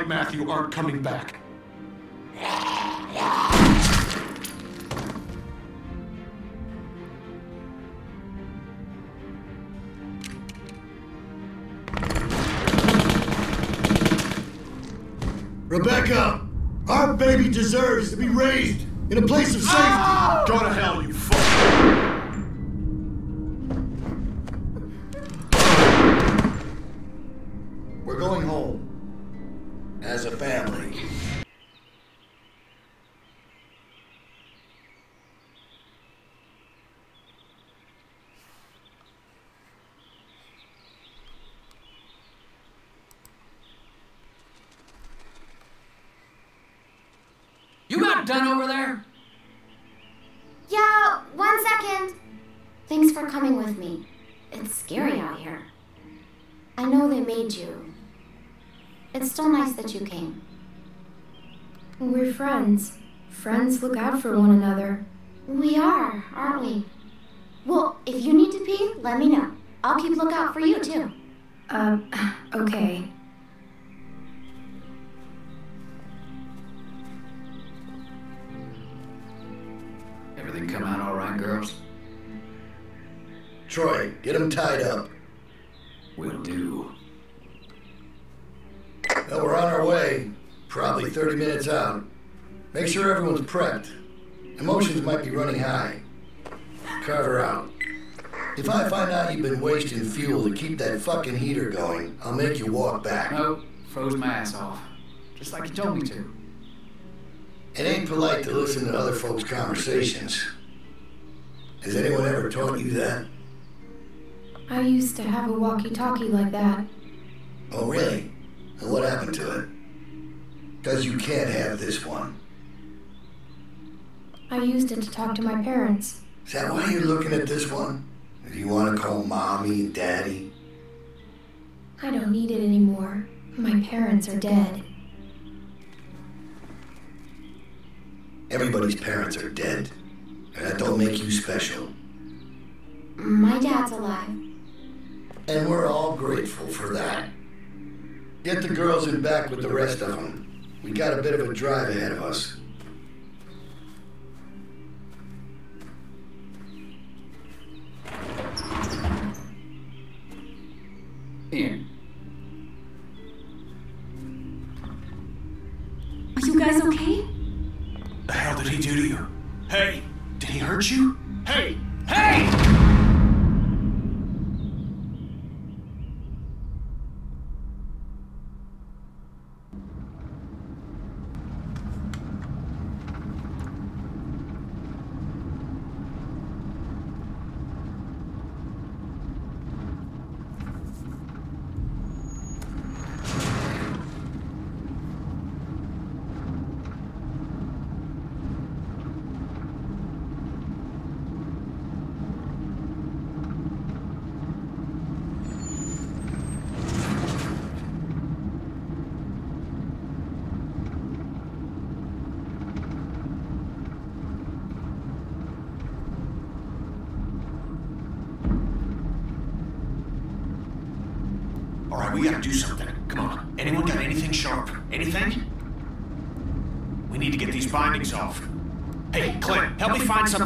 like Matthew aren't coming back. Rebecca! Our baby deserves to be raised in a place of safety! Ah! Go to hell, you fuck! Still you came. We're friends. Friends look out for one another. We are, aren't we? Well, if you need to pee, let me know. I'll keep lookout for you, too. Um, okay. Everything come out all right, girls? Troy, get him tied up. Will do. Well, we're on our way. Probably 30 minutes out. Make sure everyone's prepped. Emotions might be running high. Carver out. If I find out you've been wasting fuel to keep that fucking heater going, I'll make you walk back. No, froze my ass off. Just like you told me to. It ain't polite to listen to other folks' conversations. Has anyone ever taught you that? I used to have a walkie-talkie like that. Oh, really? And what happened to it? Because you can't have this one. I used it to talk to my parents. Is that why you're looking at this one? Do you want to call mommy and daddy? I don't need it anymore. My parents are dead. Everybody's parents are dead. And that don't make you special. My dad's alive. And we're all grateful for that. Get the girls in back with the rest of them. We got a bit of a drive ahead of us.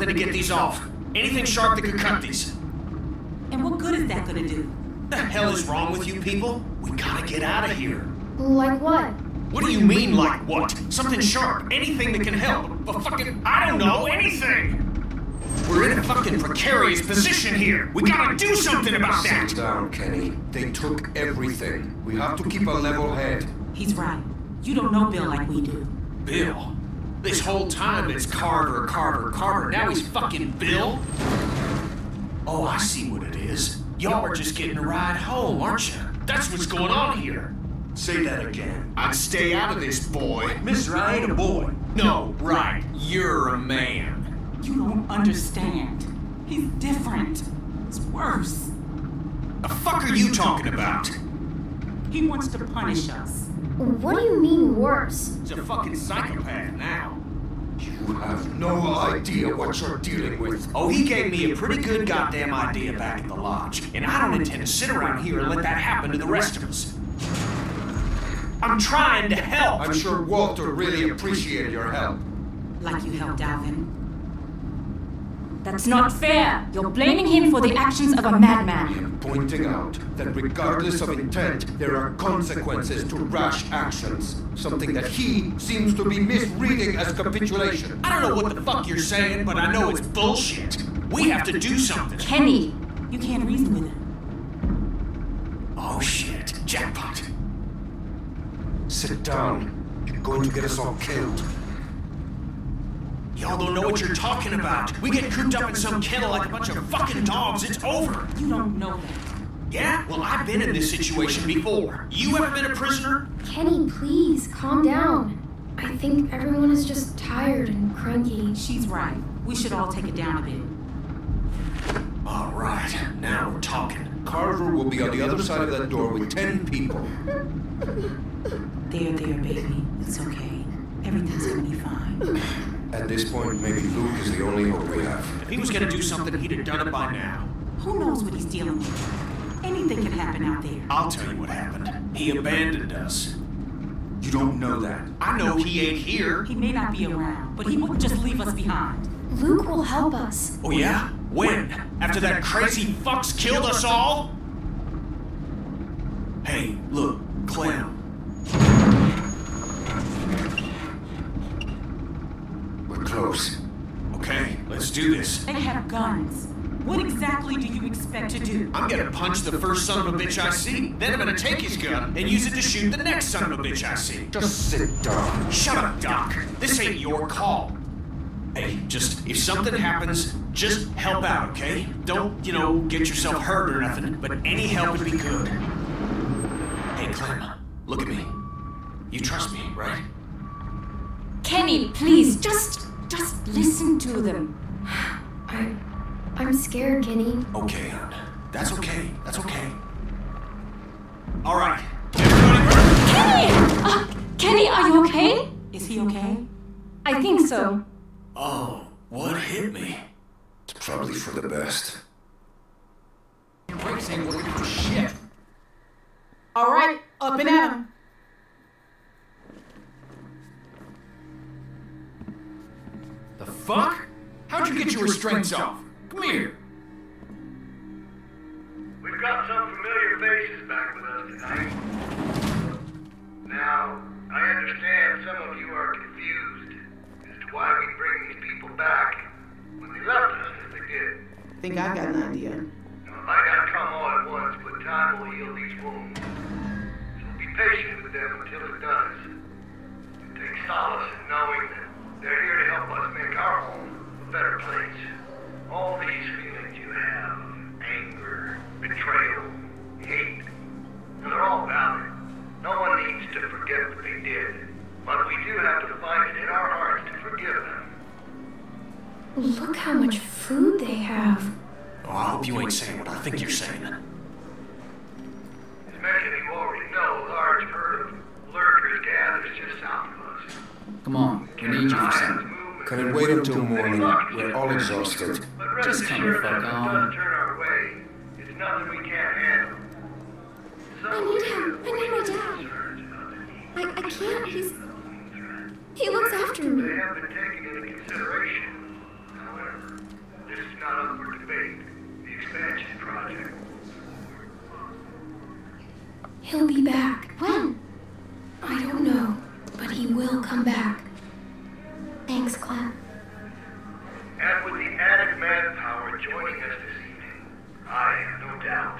Something to get these off. Anything sharp that could cut these. And what good is that gonna do? The hell is wrong with you people? We gotta get out of here. Like what? What do you mean, like what? Something sharp, anything that can help. But fucking, I don't know, anything! We're in a fucking precarious position here. We gotta do something about that! Sit down, Kenny. They took everything. We have to keep a level head. He's right. You don't know Bill like we do. Bill? This whole time it's Carver, Carver, Carver. Now he's fucking Bill? Oh, I see what it is. Y'all are just getting a ride home, aren't you? That's what's going on here. Say that again. I'd stay out of this, boy. Mister, I ain't a boy. No, right. You're a man. You don't understand. He's different. It's worse. The fuck are you talking about? He wants to punish us. What do you mean worse? He's a fucking psychopath now. You have no idea what you're dealing with. Oh, he gave me a pretty good goddamn idea back at the lodge, and I don't intend to sit around here and let that happen to the rest of us. I'm trying to help. I'm sure Walter really appreciated your help. Like you helped Alvin. That's not fair. You're blaming him for the actions of a madman. Pointing out that regardless of intent, there are consequences to rash actions. Something that he seems to be misreading as capitulation. I don't know what the fuck you're saying, but I know it's bullshit. We have to do something. Kenny, you can't reason with him. Oh shit, jackpot. Sit down. You're going to get us all killed. Y'all don't know what you're talking about. We get cooped up in some kennel like a bunch of fucking dogs, it's over. You don't know that. Yeah? Well, I've been in this situation before. You ever been a prisoner? Kenny, please, calm down. I think everyone is just tired and cranky. She's right. We should all take it down a bit. All right, now we're talking. Carver will be on the other side of that door with ten people. There, there, baby. It's okay. Everything's gonna be fine. At this point, maybe Luke is the only hope we have. If he was gonna do something, he'd have done it by now. Who knows what he's dealing with? Anything can happen out there. I'll tell you what happened. He abandoned us. You don't know that. I know he ain't here. He may not be around, but he wouldn't just leave us behind. Luke will help us. Oh yeah? When? After that crazy fucks killed us all? Hey, look, Clem. Close. Okay, let's do this. They have guns. What exactly do you expect to do? I'm gonna punch the first son of a bitch I see. Then I'm gonna take his gun and use it to shoot the next son of a bitch I see. Just sit down. Shut up, Doc. This ain't your call. Hey, just if something happens, just help out, okay? Don't, you know, get yourself hurt or nothing, but any help would be good. Hey, Clem, look at me. You trust me, right? Kenny, please, just just listen to them. I, I'm scared, Kenny. Okay. That's okay. That's okay. All right. Kenny! Uh, Kenny, are you okay? Is he okay? I think so. Oh, what hit me? It's probably for the best. Your brakes ain't working for shit. All right, up and at The fuck? How'd you get your restraints off? Come here. We've got some familiar faces back with us tonight. Now, I understand some of you are confused as to why we bring these people back when they left us as they did. Think I got an idea. Now, it might not come all at once, but time will heal these wounds. So be patient with them until it does. And take solace in knowing that they're here to help us make our home a better place. All these feelings you have, anger, betrayal, hate, and they're all valid. No one needs to forget what they did. But we do have to find it in our hearts to forgive them. Look how much food they have. Oh, I hope you ain't saying what I think you're saying. As many of you already know, a large herd of lurkers gathers just south of us. Come on, we need you for something. Can it wait until morning? We're all exhausted. Just come the fuck on. turn our way, it's nothing we can't handle. I need him. I need my dad. I, I can't. He's. He looks after me. They me. have been taken into consideration. However, this is not up for debate. The expansion project. He'll be back. When? I don't know, but he will come back. Thanks, Clem. And with the added manpower joining us this evening, I have no doubt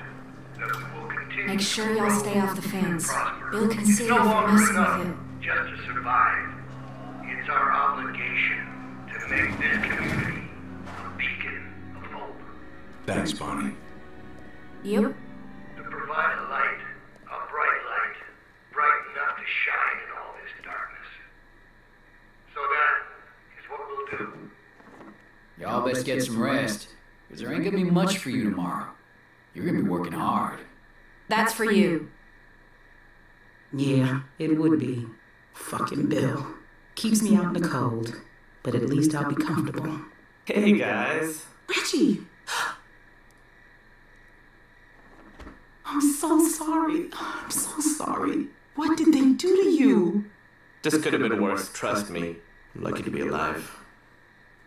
that we will continue Make sure y'all stay off the and fence. Bill can see It's no if we're messing enough with him. just to survive. It's our obligation to make this community a beacon of hope. Thanks, Bonnie. Yep. To provide a light, a bright light, bright enough to shine in all this darkness. So that is what we'll do. Y'all best get some rest, because there ain't gonna be much for you tomorrow. You're gonna be working hard. That's for you. Yeah, it would be. Fucking Bill. Keeps me out in the cold, but at least I'll be comfortable. Hey guys. Reggie! I'm so sorry. I'm so sorry. What did they do to you? This could have been worse, trust me. I'm lucky to be alive.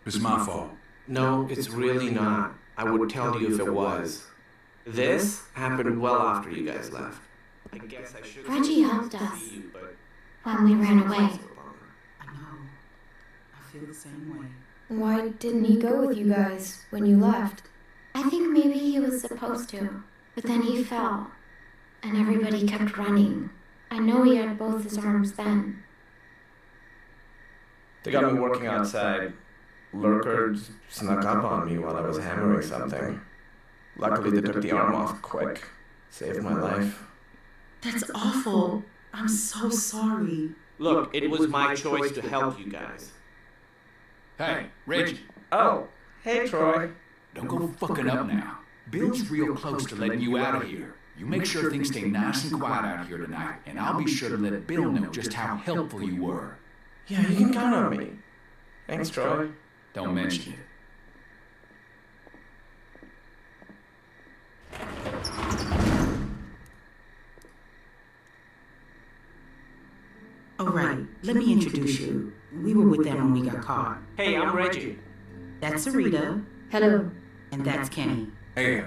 It's my fault. No, it's really not. I would tell you if it was. This happened well after you guys left. I guess I should Reggie helped us you, but when we ran away. I know. I feel the same way. Why didn't he go with you guys when you left? I think maybe he was supposed to, but then he fell, and everybody kept running. I know he had both his arms then. They got me working outside. Lurkers snuck up on me while I was hammering something. Luckily, they took the arm off quick. Saved my life. That's awful. I'm so sorry. Look, it was my choice to help you guys. Hey, Reggie, Oh, hey, Troy. don't go fucking up now. Bill's real close to letting you out of here. You make sure things stay nice and quiet out here tonight, and I'll be sure to let Bill know just how helpful you were. Yeah, you can count on me. Thanks, Troy. Don't mention it. All right, let me introduce you. We were with them when we got caught. Hey, I'm Reggie. That's Sarita, Hello. and that's Kenny. Hey,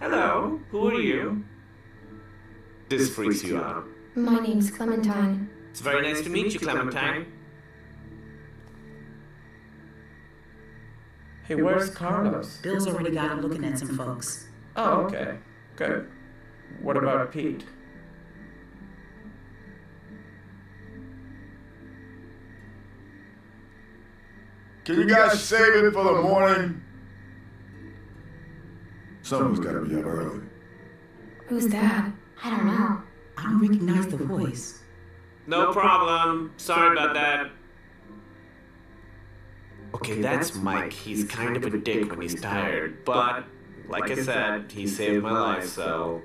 Hello, who are you? This freaks you out. My name's Clementine. It's very nice to meet you, Clementine. Hey, where's Carlos? Bill's already got him looking at some folks. Oh, okay. Good. What about Pete? Can you guys save it for the morning? Someone's gotta be up early. Who's that? I don't know. I don't recognize the voice. No problem. Sorry about that. Okay, that's Mike. He's kind of a dick when he's tired, but like I said, he saved my life, so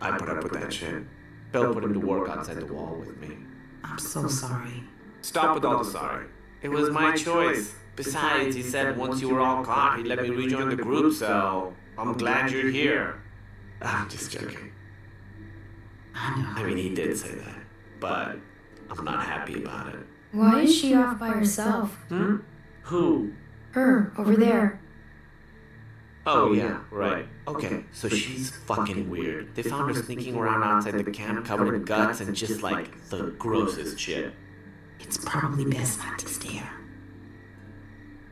I put up with that shit. Bill put him to work outside the wall with me. I'm so sorry. Stop with all the sorry. It was my choice. Besides, he said once you were all caught, he'd let me rejoin the group, so I'm glad you're here. I'm just joking. I know. I mean, he did say that, but I'm not happy about it. Why is she off by herself? Hmm? Who? Her, er, over there. Oh, oh yeah, right. Okay, so she's fucking weird. They found her sneaking around outside the camp covered in guts and just like the grossest shit. It's probably best not to stare.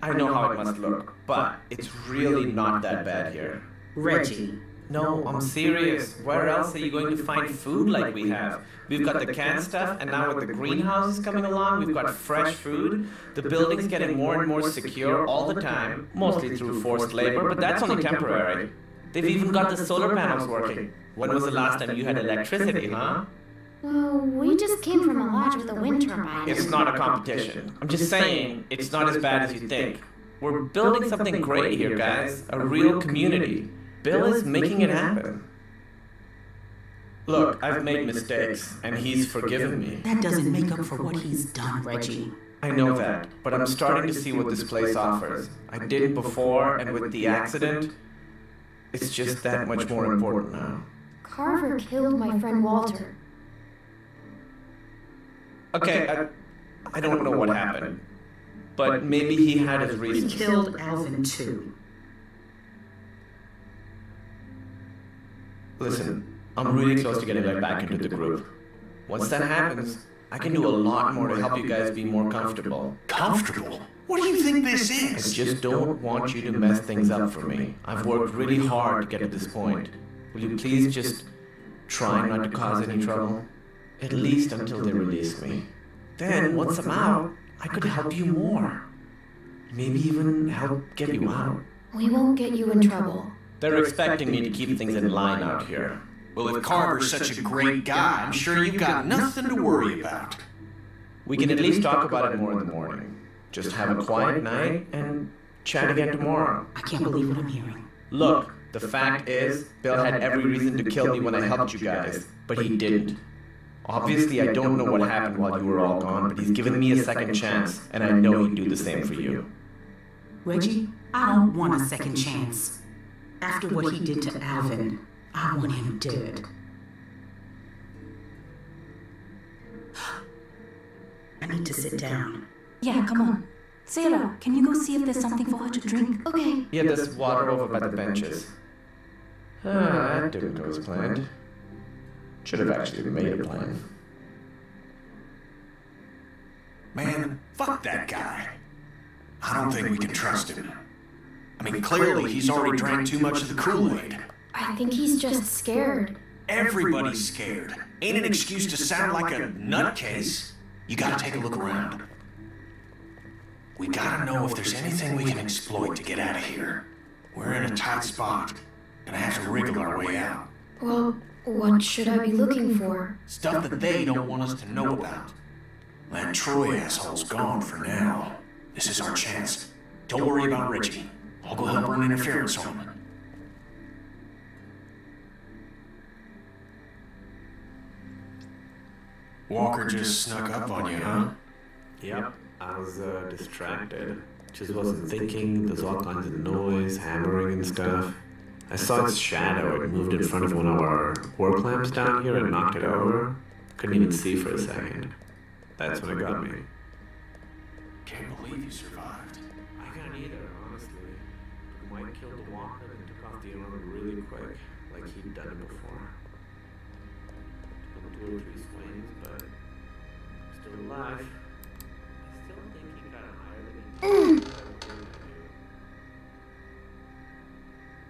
I know how it must look, but it's really not that bad here. Reggie. No, I'm serious. Where else are you going to find food like we have? We've got the canned stuff, and now with the greenhouses coming along, we've got fresh food. The building's getting more and more secure all the time, mostly through forced labor, but that's only temporary. They've even got the solar panels working. When was the last time you had electricity, huh? Well, we just came from a lodge with a wind turbine. It's not a competition. I'm just saying, it's not as bad as you think. We're building something great here, guys. A real community. Bill is making it happen. Look, I've made mistakes, and he's forgiven me. That doesn't make up for what he's done, Reggie. I know that, but I'm starting to see what this place offers. I didn't before, and with the accident, it's just that much more important now. Carver killed my friend Walter. Okay, I, I don't know what happened, but maybe he had his reasons. He killed Alvin too. Listen, I'm really close to getting back into the group. Once that happens, I can do a lot more to help you guys be more comfortable. Comfortable? What do you think this is? I just don't want you to mess things up for me. I've worked really hard to get to this point. Will you please just try not to cause any trouble? At least until they release me. Then, once I'm out, I could help you more. Maybe even help get you out. We won't get you in trouble. They're expecting me to keep things in line out here. Well, if Carver's such a great guy, I'm sure you've got nothing to worry about. We can at least talk about it more in the morning. Just have a quiet night and chat again tomorrow. I can't believe what I'm hearing. Look, the fact is, Bill had every reason to kill me when I helped you guys, but he didn't. Obviously, I don't know what happened while you were all gone, but he's given me a second chance, and I know he'd do the same for you. Reggie, I don't want a second chance. After what he did to Alvin, I want him dead. I need to sit down. Yeah, come on. Sarah, can you go see if there's something for her to drink? Okay. Yeah, there's water over by the benches. Ah, that didn't go as planned. Should have actually made a plan. Man, fuck that guy. I don't think we can trust him. I mean, clearly he's already drank too much of the Kool-Aid. I think he's just scared. Everybody's scared. Ain't an excuse to sound like a nutcase. You gotta take a look around. We gotta know if there's anything we can exploit to get out of here. We're in a tight spot. Gonna have to wriggle our way out. Well, what should I be looking for? Stuff that they don't want us to know about. That Troy asshole's gone for now. This is our chance. Don't worry about Reggie. I'll go help run interference on him. Walker just snuck up on you, huh? Yep, I was uh, distracted. Just wasn't thinking. There's all kinds of noise, hammering and stuff. I saw its shadow. It moved in front of one of our work lamps down here and knocked it over. Couldn't even see for a second. That's when it got me. Can't believe you survived. Mike killed the walker and took off the owner really quick, like he'd done it before. Took two or three swings, but still alive. I still think he got higher than he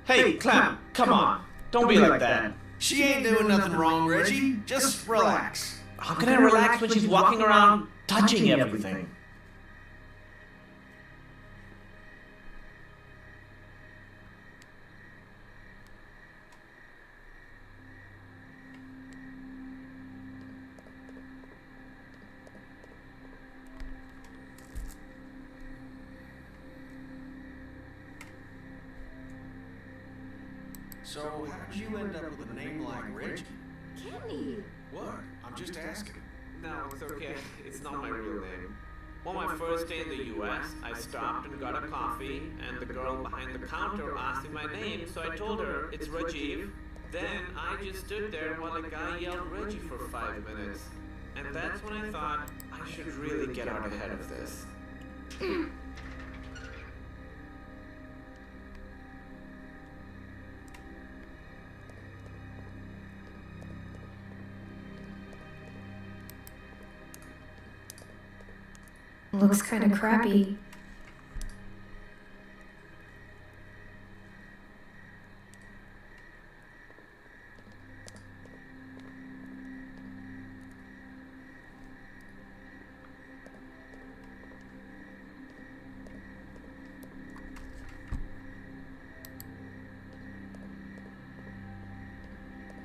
Hey, Clem, come on. Don't be like that. She ain't doing nothing wrong, Reggie. Just relax. How can I relax when she's walking around touching everything? End up with a name like Reggie? Kenny! What? I'm just asking. No, it's okay. It's not my real name. On my first day in the US, I stopped and got a coffee, and the girl behind the counter asked me my name, so I told her it's Rajiv. Then I just stood there while a guy yelled Reggie for five minutes. And that's when I thought I should really get out ahead of this. Looks kind of crappy.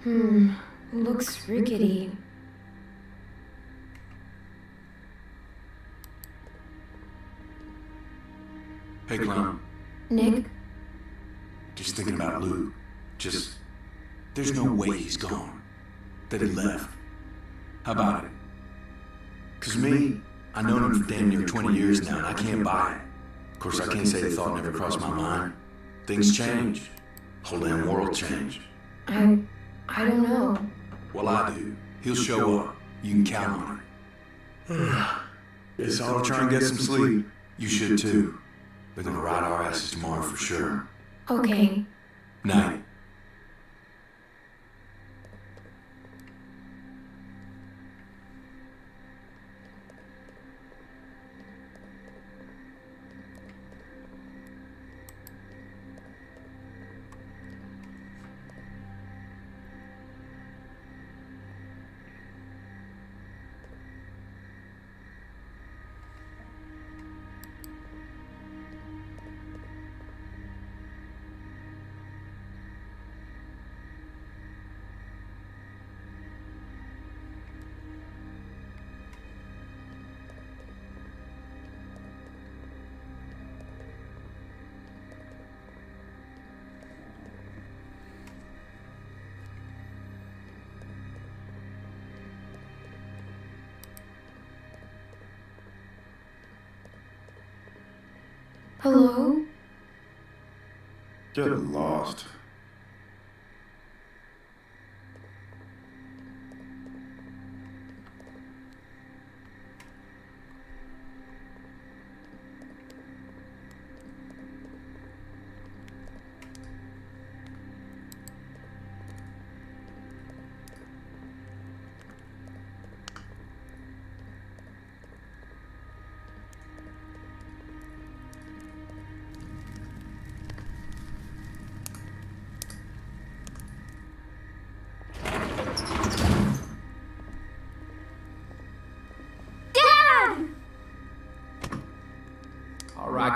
Hmm, looks rickety. Just thinking about Lou. Just. There's no way he's gone. That he left. How about it? Because me, I've known him for damn near 20 years now, and I can't buy it. Of course, I can't say the thought never crossed my mind. Things change. Whole damn world changed. I. I don't know. Well, I do. He'll show up. You can count on it. Guess I'll try and get some sleep. You should too. We're gonna ride our asses tomorrow for sure. Okay. Night. Lost.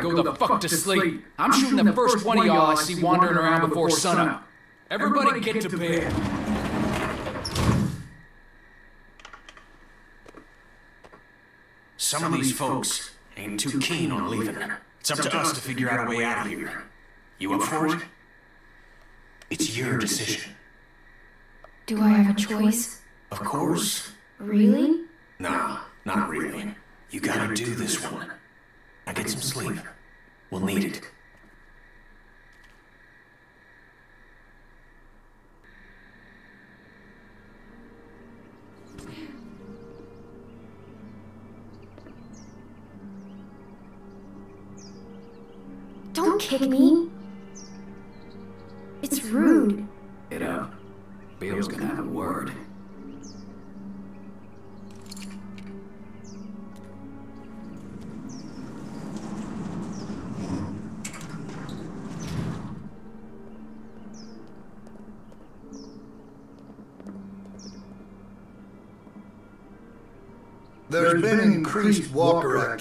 All right, go the fuck to sleep. I'm shooting the first one of y'all I see wandering around before sunup. Everybody get to bed. Some of these folks ain't too keen on leaving. It's up to us to figure out a way out of here. You up for it? It's your decision. Do I have a choice? Of course. Really? Nah, not really. You gotta do this one. Now get some sleep. We'll need it. Don't kick me.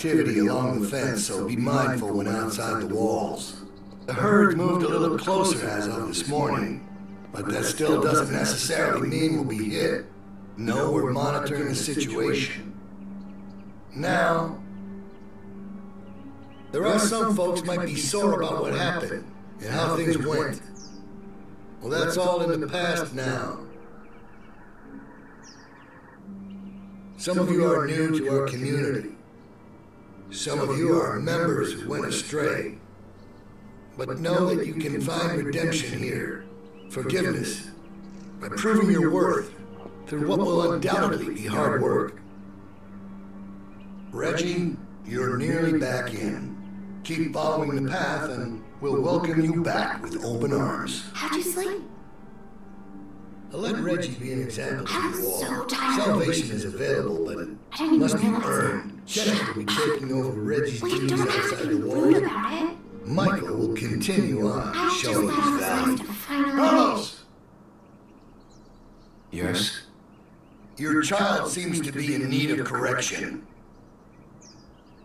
Activity along the fence, so be mindful when outside the walls. The herd moved a little closer as of this morning, but that still doesn't necessarily mean we'll be hit. No, we're monitoring the situation. Now, there are some folks might be sore about what happened and how things went. Well, that's all in the past now. Some of you are new to our community. Some of you are members who went astray. But know that you can find redemption here, forgiveness, by proving your worth through what will undoubtedly be hard work. Reggie, you're nearly back in. Keep following the path and we'll welcome you back with open arms. How'd you sleep? I'll let Reggie be an example to I'm you all. so. Salvation is available, but it must be earned. Jennifer will be taking over Reggie's Well, you duties don't have outside to be the rude wall. about it. Michael will continue on, I just showing his value. to finally. Carlos! Yes? Your child seems to be in need of correction.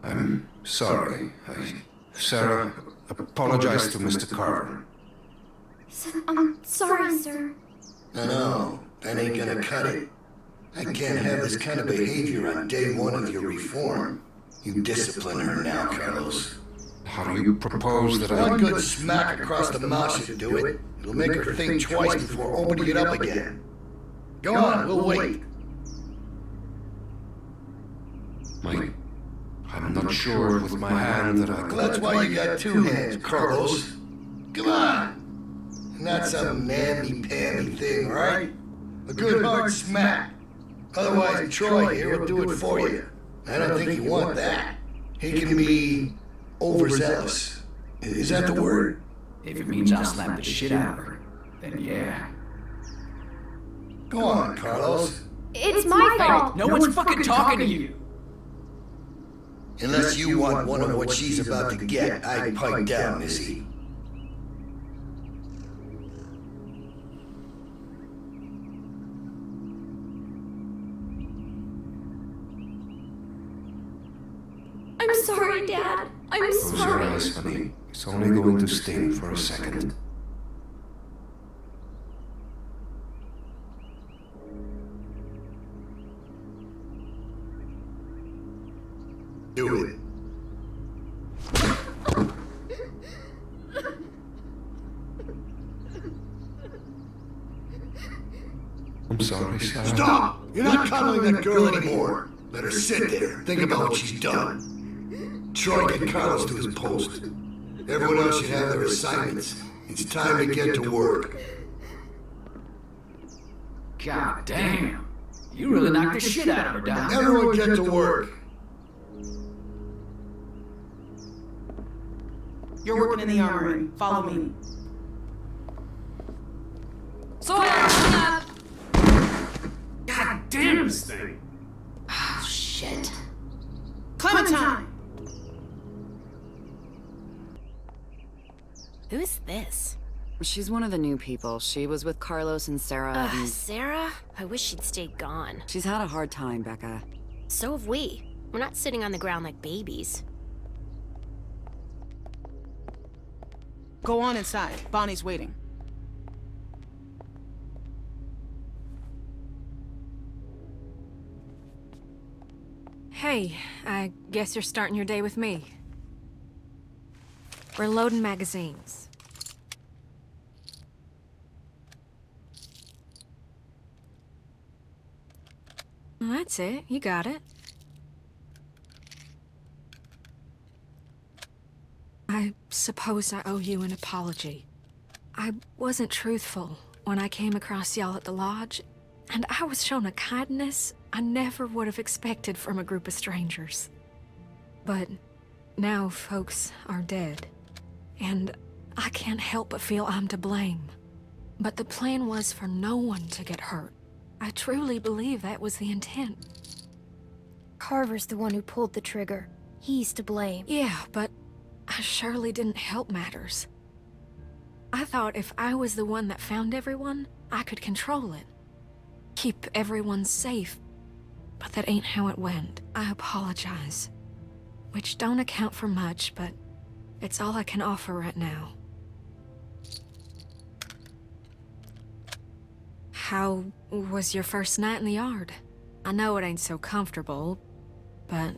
I'm sorry. I, Sarah, apologize to Mr. Carver. So, I'm sorry, sir. No, no, that ain't gonna cut it. I can't have this kind of behavior on day one of your reform. You discipline her now, Carlos. How do you propose that I... One good smack across the mouth should do it. It'll make her think twice before opening it up again. Go on, we'll wait. My... I'm not sure with my hand that I that's why you got two hands, Carlos. Come on. Not some mammy-pammy thing, right? A good hard smack. Otherwise, Troy here will do it for you. I don't think you want that. He can be overzealous. Is that the word? If it means I'll slap the shit out of her, then yeah. Go on, Carlos. It's my fault. No one's fucking talking to you. Unless you want one of what she's about to get, I'd pipe down, Missy. I'm sorry, Dad. I'm Close your sorry. Eyes, honey. It's only going to sting for a second. Do it. I'm sorry, Sarah. Stop! You're not cuddling that girl anymore. Let her sit there. Think about what she's done. Troy, get Carlos to his post. Everyone else should have their assignments. It's time to get to work. God damn. You really knocked the shit out of her, Doc. Everyone get to work. You're working in the armory. Follow me. Sawyer, God damn this thing! Oh, shit. Clementine! Who's this? She's one of the new people. She was with Carlos and Sarah. Ugh, and Sarah? I wish she'd stayed gone. She's had a hard time, Becca. So have we. We're not sitting on the ground like babies. Go on inside. Bonnie's waiting. Hey, I guess you're starting your day with me. We're loading magazines. That's it. You got it. I suppose I owe you an apology. I wasn't truthful when I came across y'all at the lodge, and I was shown a kindness I never would have expected from a group of strangers. But now folks are dead, and I can't help but feel I'm to blame. But the plan was for no one to get hurt. I truly believe that was the intent. Carver's the one who pulled the trigger. He's to blame. Yeah, but I surely didn't help matters. I thought if I was the one that found everyone, I could control it. Keep everyone safe. But that ain't how it went. I apologize. Which don't account for much, but it's all I can offer right now. How was your first night in the yard? I know it ain't so comfortable, but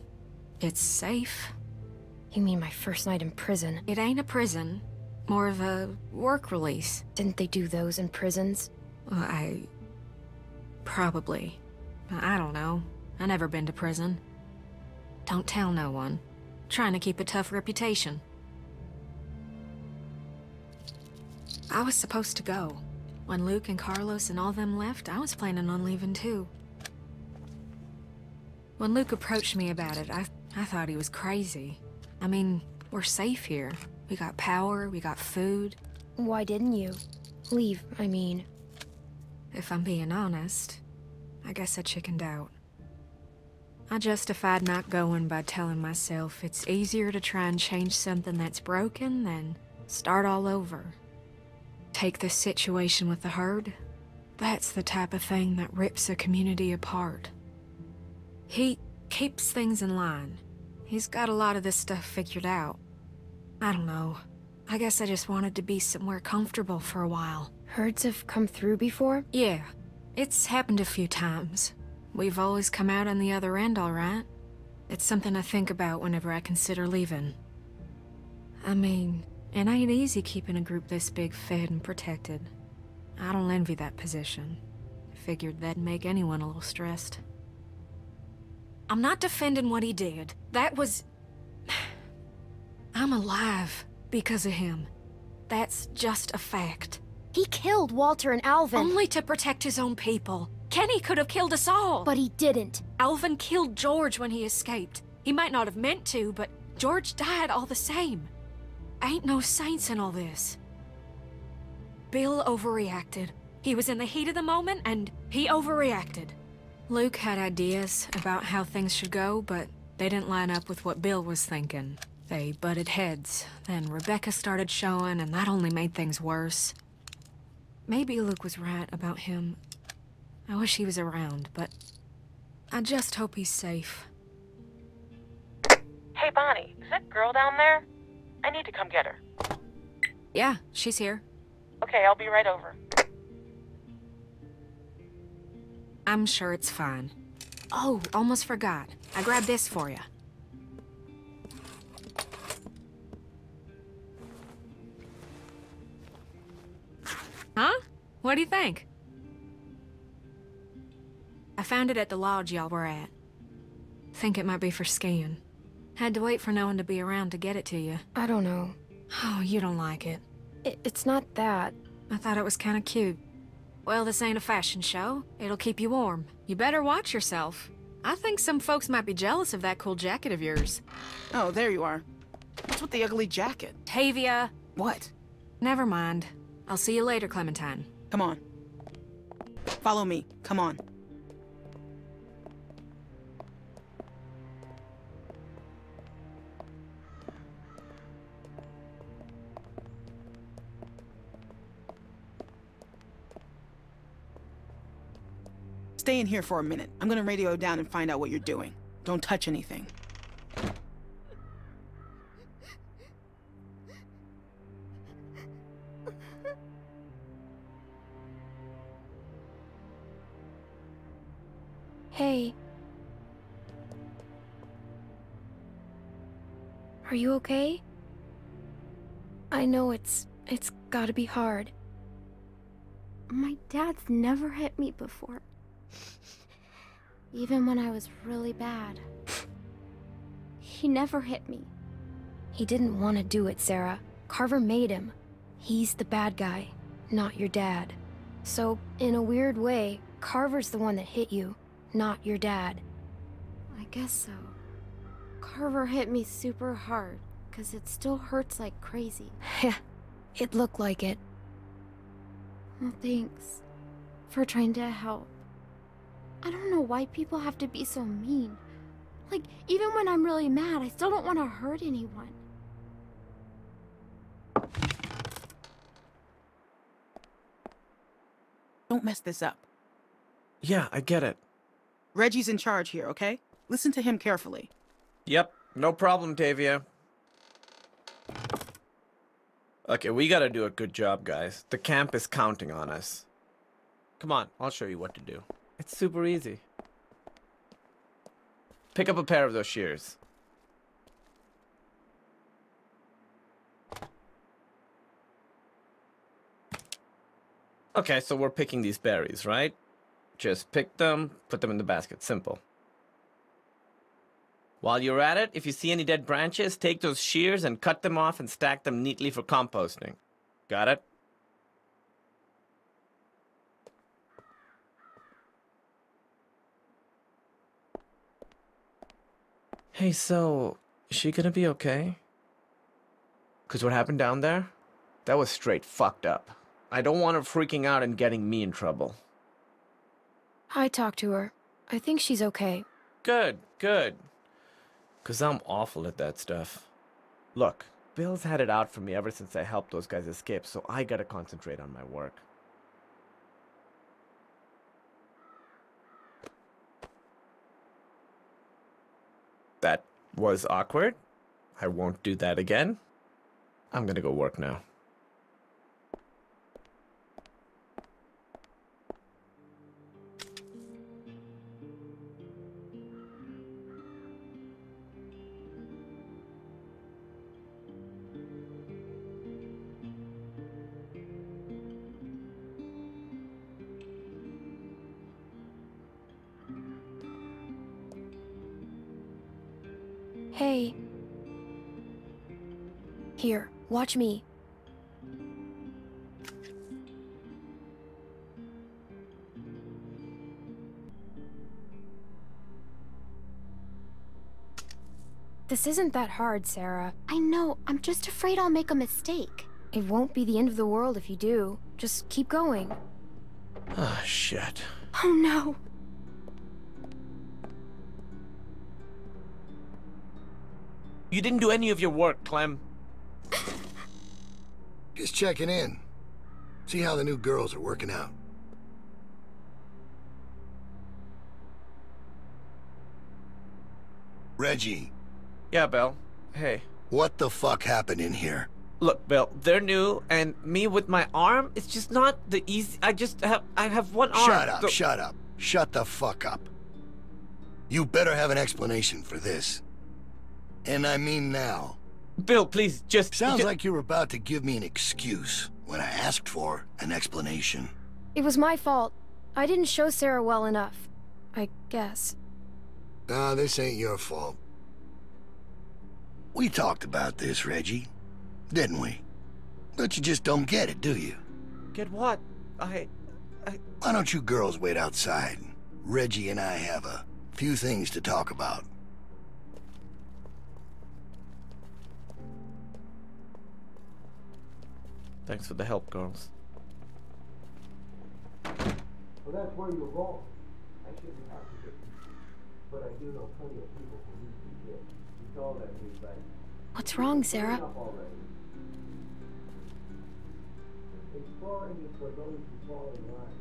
it's safe. You mean my first night in prison? It ain't a prison, more of a work release. Didn't they do those in prisons? Well, I... Probably. I don't know. I never been to prison. Don't tell no one. Trying to keep a tough reputation. I was supposed to go. When Luke and Carlos and all them left, I was planning on leaving too. When Luke approached me about it, I, I thought he was crazy. I mean, we're safe here. We got power, we got food. Why didn't you? Leave, I mean. If I'm being honest, I guess I chickened out. I justified not going by telling myself it's easier to try and change something that's broken than start all over. Take this situation with the herd. That's the type of thing that rips a community apart. He keeps things in line. He's got a lot of this stuff figured out. I don't know. I guess I just wanted to be somewhere comfortable for a while. Herds have come through before? Yeah. It's happened a few times. We've always come out on the other end all right. It's something I think about whenever I consider leaving. I mean, it ain't easy keeping a group this big fed and protected. I don't envy that position. Figured that'd make anyone a little stressed. I'm not defending what he did. That was... I'm alive because of him. That's just a fact. He killed Walter and Alvin. Only to protect his own people. Kenny could have killed us all. But he didn't. Alvin killed George when he escaped. He might not have meant to, but George died all the same. Ain't no saints in all this. Bill overreacted. He was in the heat of the moment, and he overreacted. Luke had ideas about how things should go, but they didn't line up with what Bill was thinking. They butted heads. Then Rebecca started showing, and that only made things worse. Maybe Luke was right about him. I wish he was around, but I just hope he's safe. Hey, Bonnie, is that girl down there? I need to come get her. Yeah, she's here. Okay, I'll be right over. I'm sure it's fine. Oh, almost forgot. I grabbed this for you. Huh? What do you think? I found it at the lodge y'all were at. Think it might be for skiing. Had to wait for no one to be around to get it to you. I don't know. Oh, you don't like it. It, it's not that. I thought it was kind of cute. Well, this ain't a fashion show. It'll keep you warm. You better watch yourself. I think some folks might be jealous of that cool jacket of yours. Oh, there you are. What's with the ugly jacket? Tavia! What? Never mind. I'll see you later, Clementine. Come on. Follow me. Come on. Stay in here for a minute. I'm gonna radio down and find out what you're doing. Don't touch anything. Hey. Are you okay? I know it's... it's gotta be hard. My dad's never hit me before. Even when I was really bad. He never hit me. He didn't want to do it, Sarah. Carver made him. He's the bad guy, not your dad. So, in a weird way, Carver's the one that hit you, not your dad. I guess so. Carver hit me super hard, because it still hurts like crazy. Yeah, it looked like it. Well, thanks for trying to help. I don't know why people have to be so mean. Like, even when I'm really mad, I still don't want to hurt anyone. Don't mess this up. Yeah, I get it. Reggie's in charge here, okay? Listen to him carefully. Yep, no problem, Tavia. Okay, we gotta do a good job, guys. The camp is counting on us. Come on, I'll show you what to do. It's super easy. Pick up a pair of those shears. Okay, so we're picking these berries, right? Just pick them, put them in the basket. Simple. While you're at it, if you see any dead branches, take those shears and cut them off and stack them neatly for composting. Got it? Hey, so, is she gonna be okay? Cause what happened down there? That was straight fucked up. I don't want her freaking out and getting me in trouble. I talked to her. I think she's okay. Good, good. Cause I'm awful at that stuff. Look, Bill's had it out for me ever since I helped those guys escape, so I gotta concentrate on my work. That was awkward. I won't do that again. I'm gonna go work now. Here, watch me. This isn't that hard, Sarah. I know, I'm just afraid I'll make a mistake. It won't be the end of the world if you do. Just keep going. Ah, shit. Oh no. You didn't do any of your work, Clem. Just checking in. See how the new girls are working out. Reggie. Yeah, Bill. Hey. What the fuck happened in here? Look, Bill, they're new, and me with my arm, it's just not the easy. I just have, I have one arm. Shut up, so- shut up. Shut the fuck up. You better have an explanation for this. And I mean now. Bill, please, just... Sounds ju- like you were about to give me an excuse when I asked for an explanation. It was my fault. I didn't show Sarah well enough. I guess. Nah, this ain't your fault. We talked about this, Reggie. didn't we? But you just don't get it, do you? Get what? I... Why don't you girls wait outside? Reggie and I have a few things to talk about. Thanks for the help, girls. Well, that's where you're wrong. I shouldn't have to get But I do know plenty of people who need to be hit. You saw that news, right? What's wrong, Sarah? Enough already. Exploring is for those who fall in line.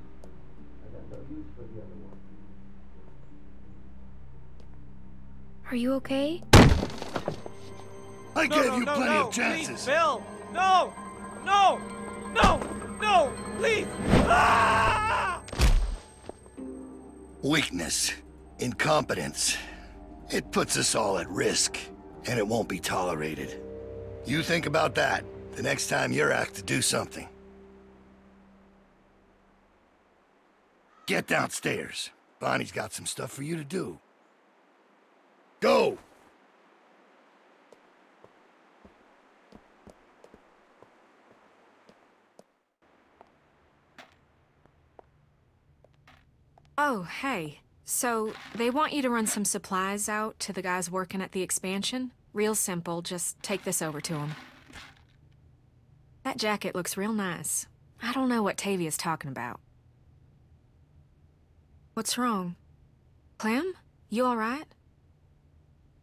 I got no use for the other one. Are you okay? I no, gave no, you no, plenty no, of chances. Please, Bill! No! No! No! No! Please! Ah! Weakness, incompetence. It puts us all at risk, and it won't be tolerated. You think about that the next time you're asked to do something. Get downstairs. Bonnie's got some stuff for you to do. Go! Oh, hey. So, they want you to run some supplies out to the guys working at the expansion? Real simple, just take this over to them. That jacket looks real nice. I don't know what Tavia's talking about. What's wrong? Clem? You alright?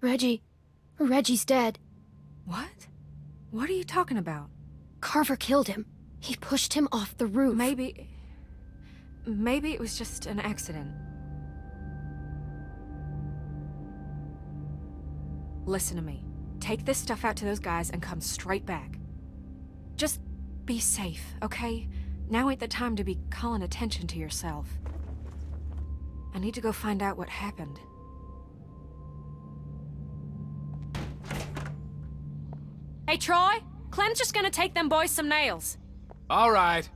Reggie. Reggie's dead. What? What are you talking about? Carver killed him. He pushed him off the roof. Maybe... Maybe it was just an accident. Listen to me. Take this stuff out to those guys and come straight back. Just be safe, okay? Now ain't the time to be calling attention to yourself. I need to go find out what happened. Hey, Troy! Clem's just gonna take them boys some nails. All right.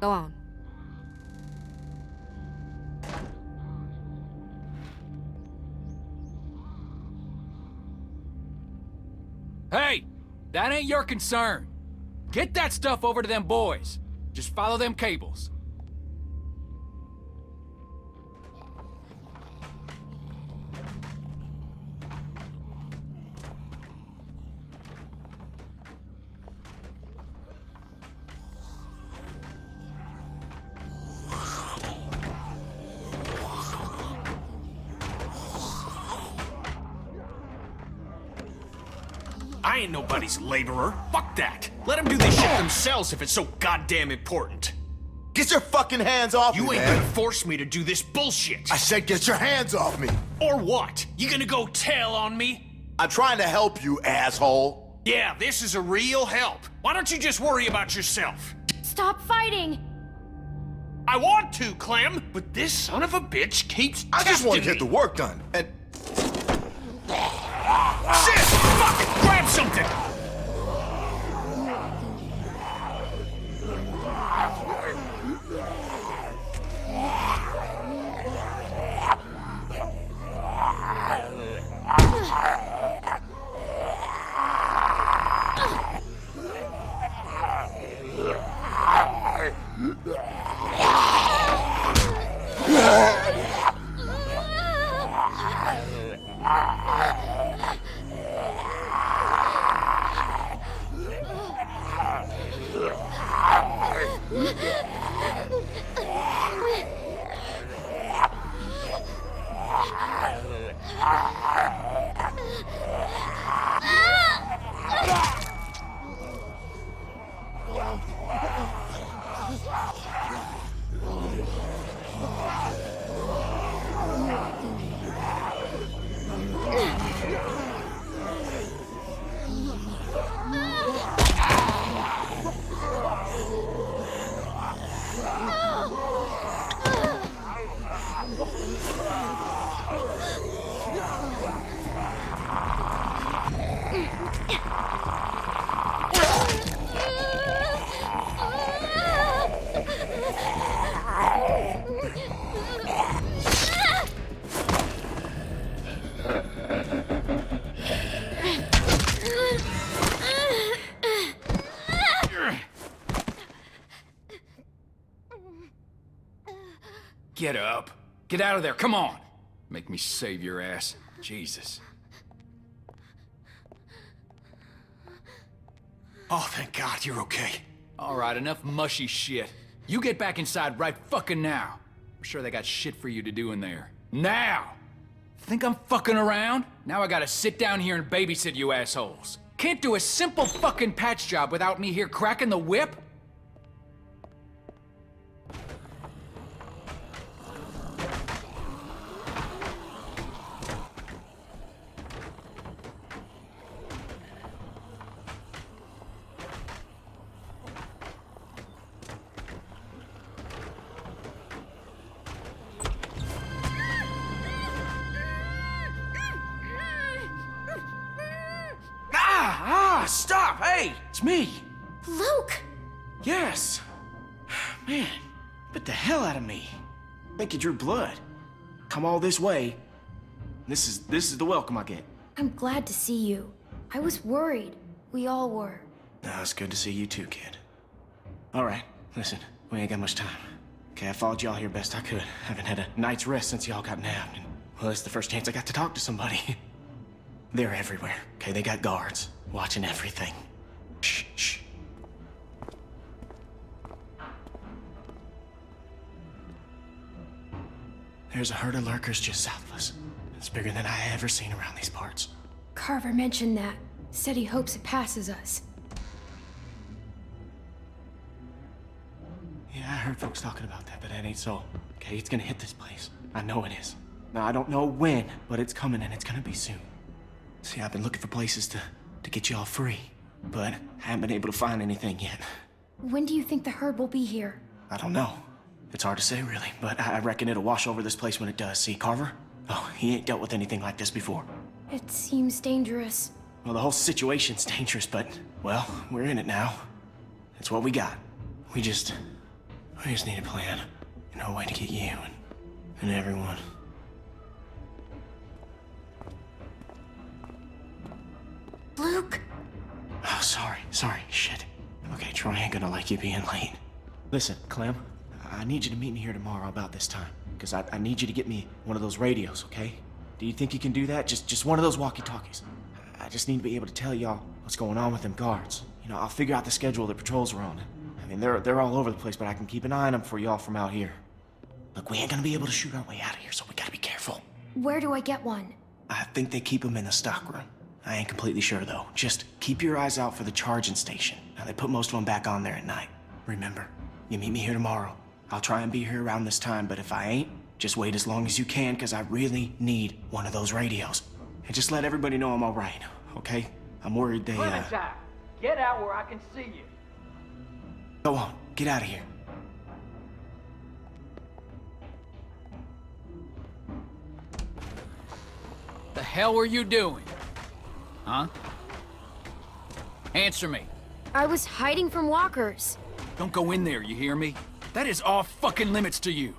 Go on. Hey, that ain't your concern. Get that stuff over to them boys. Just follow them cables. Nobody's laborer. Fuck that. Let them do this shit themselves if it's so goddamn important. Get your fucking hands off You me, ain't man. gonna force me to do this bullshit. I said get your hands off me. Or what? You gonna go tell on me? I'm trying to help you, asshole. Yeah, this is a real help. Why don't you just worry about yourself? Stop fighting! I want to, Clem, but this son of a bitch keeps I just want to testing get the work done. And Shit! Fuck it! Grab something! Get up. Get out of there, come on! Make me save your ass. Jesus. Oh, thank God you're okay. All right, enough mushy shit. You get back inside right fucking now. I'm sure they got shit for you to do in there. Now! Think I'm fucking around? Now I gotta sit down here and babysit you assholes. Can't do a simple fucking patch job without me here cracking the whip? You drew blood. Come all this way. This is this is the welcome I get. I'm glad to see you. I was worried. We all were. No, it's good to see you too, kid. All right, listen, we ain't got much time. Okay, I followed y'all here best I could. I haven't had a night's rest since y'all got nabbed, and well, it's the first chance I got to talk to somebody. They're everywhere. Okay, they got guards watching everything. Shh, shh. There's a herd of lurkers just south of us. It's bigger than I ever seen around these parts. Carver mentioned that. Said he hopes it passes us. Yeah, I heard folks talking about that, but that ain't so. Okay, it's gonna hit this place. I know it is. Now, I don't know when, but it's coming and it's gonna be soon. See, I've been looking for places to, to get y'all free, but I haven't been able to find anything yet. When do you think the herd will be here? I don't know. It's hard to say, really, but I I reckon it'll wash over this place when it does. See, Carver? Oh, he ain't dealt with anything like this before. It seems dangerous. Well, the whole situation's dangerous, but, well, we're in it now. It's what we got. We just, we just need a plan. You know, a way to get you and, and everyone. Luke! Oh, sorry, sorry, shit. Okay, Troy ain't gonna like you being late. Listen, Clem, I need you to meet me here tomorrow about this time. Because I, I need you to get me one of those radios, okay? Do you think you can do that? Just just one of those walkie-talkies. I just need to be able to tell y'all what's going on with them guards. You know, I'll figure out the schedule the patrols are on. I mean, they're they're all over the place, but I can keep an eye on them for y'all from out here. Look, we ain't gonna be able to shoot our way out of here, so we gotta be careful. Where do I get one? I think they keep them in the stockroom. I ain't completely sure though. Just keep your eyes out for the charging station. Now they put most of them back on there at night. Remember, you meet me here tomorrow. I'll try and be here around this time, but if I ain't, just wait as long as you can, because I really need one of those radios. And just let everybody know I'm alright, okay? I'm worried they, uh... Clementine, get out where I can see you. Go on, get out of here. The hell were you doing? Huh? Answer me. I was hiding from walkers. Don't go in there, you hear me? That is off fucking limits to you.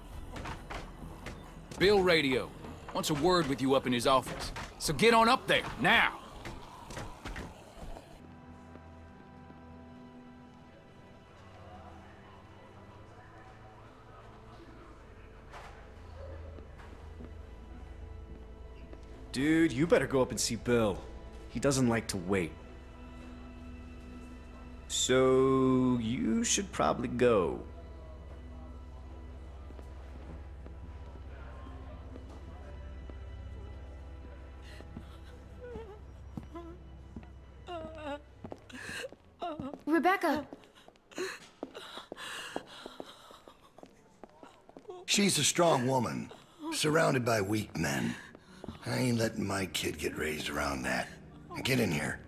Bill Radio wants a word with you up in his office. So get on up there, now! Dude, you better go up and see Bill. He doesn't like to wait. So, you should probably go. Rebecca! She's a strong woman, surrounded by weak men. I ain't letting my kid get raised around that. Get in here.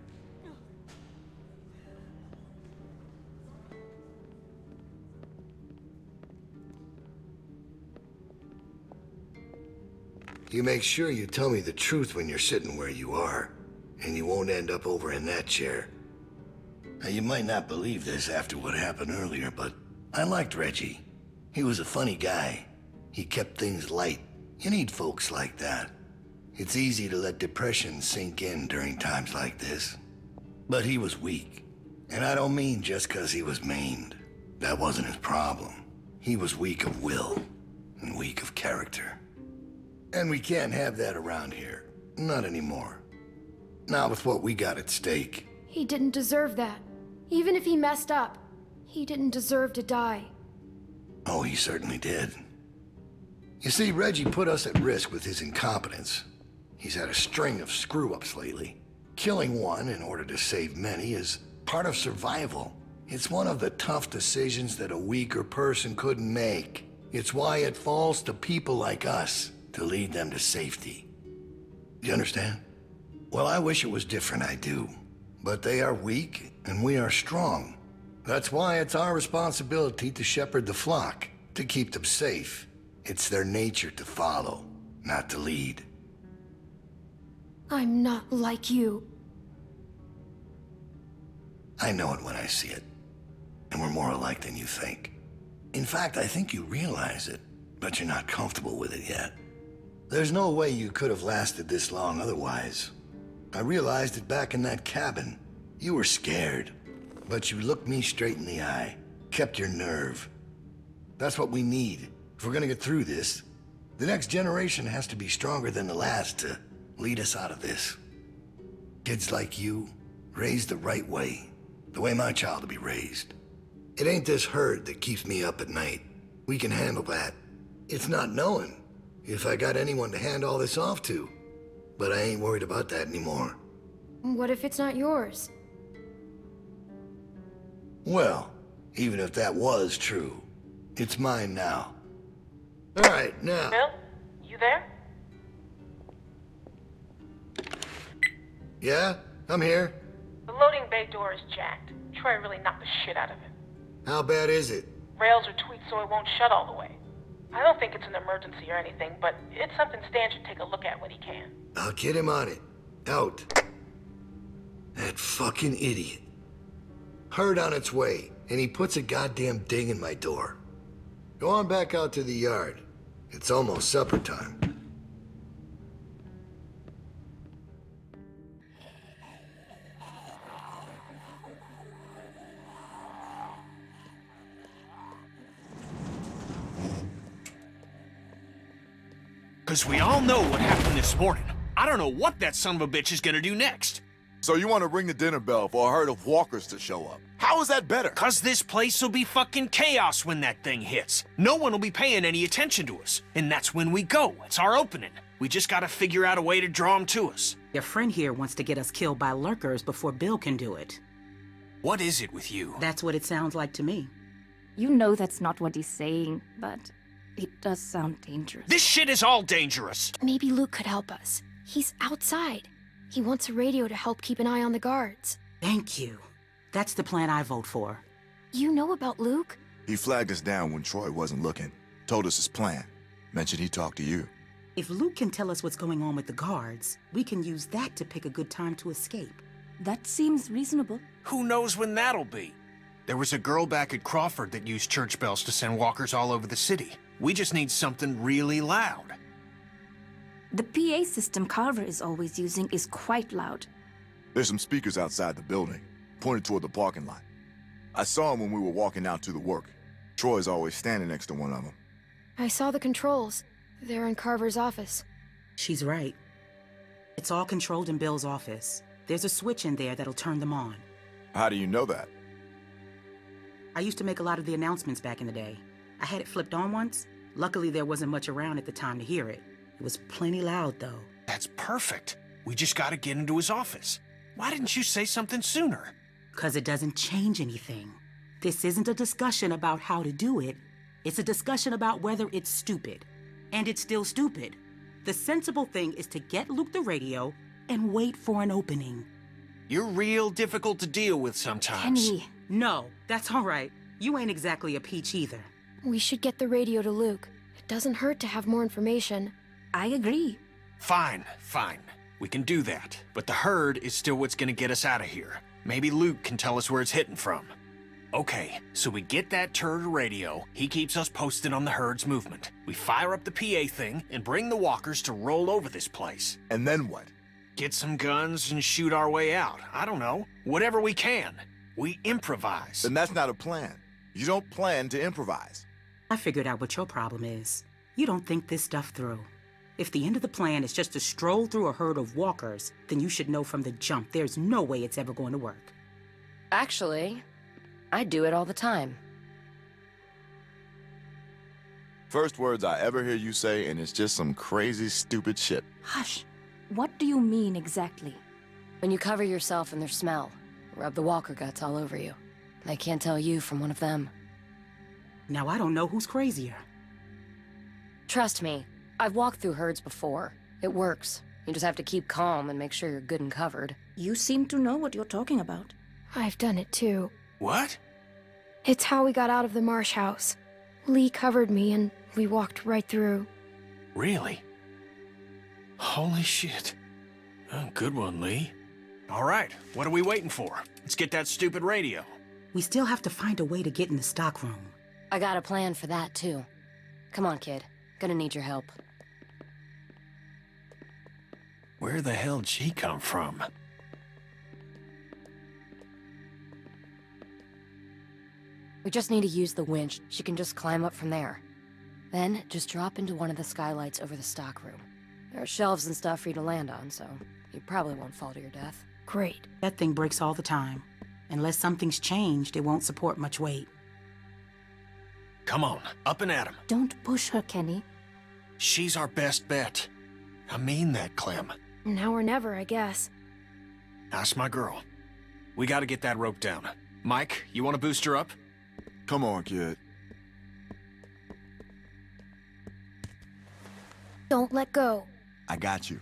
You make sure you tell me the truth when you're sitting where you are, and you won't end up over in that chair. Now, you might not believe this after what happened earlier, but I liked Reggie. He was a funny guy. He kept things light. You need folks like that. It's easy to let depression sink in during times like this. But he was weak. And I don't mean just because he was maimed. That wasn't his problem. He was weak of will. and weak of character. And we can't have that around here. Not anymore. Not with what we got at stake. He didn't deserve that. Even if he messed up, he didn't deserve to die. Oh, he certainly did. You see, Reggie put us at risk with his incompetence. He's had a string of screw-ups lately. Killing one in order to save many is part of survival. It's one of the tough decisions that a weaker person couldn't make. It's why it falls to people like us to lead them to safety. You understand? Well, I wish it was different, I do. But they are weak, and we are strong. That's why it's our responsibility to shepherd the flock, to keep them safe. It's their nature to follow, not to lead. I'm not like you. I know it when I see it. And we're more alike than you think. In fact, I think you realize it, but you're not comfortable with it yet. There's no way you could have lasted this long otherwise. I realized it back in that cabin. You were scared, but you looked me straight in the eye, kept your nerve. That's what we need if we're gonna get through this. The next generation has to be stronger than the last to lead us out of this. Kids like you, raised the right way, the way my child will be raised. It ain't this herd that keeps me up at night. We can handle that. It's not knowing if I got anyone to hand all this off to. But I ain't worried about that anymore. What if it's not yours? Well, even if that was true, it's mine now. All right, now. Bill, you there? Yeah, I'm here. The loading bay door is jacked. Troy really knocked the shit out of it. How bad is it? Rails are tweaked so it won't shut all the way. I don't think it's an emergency or anything, but it's something Stan should take a look at when he can. I'll get him on it. Out. That fucking idiot. Herd on its way, and he puts a goddamn ding in my door. Go on back out to the yard. It's almost supper time. Because we all know what happened this morning. I don't know what that son of a bitch is gonna do next. So you want to ring the dinner bell for a herd of walkers to show up? How is that better? Cause this place will be fucking chaos when that thing hits. No one will be paying any attention to us. And that's when we go. It's our opening. We just gotta figure out a way to draw them to us. Your friend here wants to get us killed by lurkers before Bill can do it. What is it with you? That's what it sounds like to me. You know that's not what he's saying, but it does sound dangerous. This shit is all dangerous. Maybe Luke could help us. He's outside. He wants a radio to help keep an eye on the guards. Thank you. That's the plan I vote for. You know about Luke? He flagged us down when Troy wasn't looking. Told us his plan. Mentioned he talked to you. If Luke can tell us what's going on with the guards, we can use that to pick a good time to escape. That seems reasonable. Who knows when that'll be? There was a girl back at Crawford that used church bells to send walkers all over the city. We just need something really loud. The PA system Carver is always using is quite loud. There's some speakers outside the building, pointed toward the parking lot. I saw them when we were walking out to the work. Troy's always standing next to one of them. I saw the controls. They're in Carver's office. She's right. It's all controlled in Bill's office. There's a switch in there that'll turn them on. How do you know that? I used to make a lot of the announcements back in the day. I had it flipped on once. Luckily, there wasn't much around at the time to hear it. It was plenty loud, though. That's perfect. We just gotta get into his office. Why didn't you say something sooner? Because it doesn't change anything. This isn't a discussion about how to do it. It's a discussion about whether it's stupid. And it's still stupid. The sensible thing is to get Luke the radio and wait for an opening. You're real difficult to deal with sometimes. Kenny. No, that's all right. You ain't exactly a peach either. We should get the radio to Luke. It doesn't hurt to have more information. I agree. Fine, fine. We can do that. But the herd is still what's gonna get us out of here. Maybe Luke can tell us where it's hitting from. Okay, so we get that turd radio. He keeps us posted on the herd's movement. We fire up the PA thing and bring the walkers to roll over this place. And then what? Get some guns and shoot our way out. I don't know. Whatever we can. We improvise. Then that's not a plan. You don't plan to improvise. I figured out what your problem is. You don't think this stuff through. If the end of the plan is just to stroll through a herd of walkers, then you should know from the jump there's no way it's ever going to work. Actually, I do it all the time. First words I ever hear you say, and it's just some crazy, stupid shit. Hush. What do you mean exactly? When you cover yourself in their smell, rub the walker guts all over you. They can't tell you from one of them. Now I don't know who's crazier. Trust me, I've walked through herds before. It works. You just have to keep calm and make sure you're good and covered. You seem to know what you're talking about. I've done it too. What? It's how we got out of the marsh house. Lee covered me and we walked right through. Really? Holy shit. Oh, good one, Lee. All right, what are we waiting for? Let's get that stupid radio. We still have to find a way to get in the stockroom. I got a plan for that, too. Come on, kid. Gonna need your help. Where the hell'd she come from? We just need to use the winch. She can just climb up from there. Then, just drop into one of the skylights over the stockroom. There are shelves and stuff for you to land on, so you probably won't fall to your death. Great. That thing breaks all the time. Unless something's changed, it won't support much weight. Come on, up and at him. Don't push her, Kenny. She's our best bet. I mean that, Clem. Now or never, I guess. That's my girl. We gotta get that rope down. Mike, you wanna boost her up? Come on, kid. Don't let go. I got you.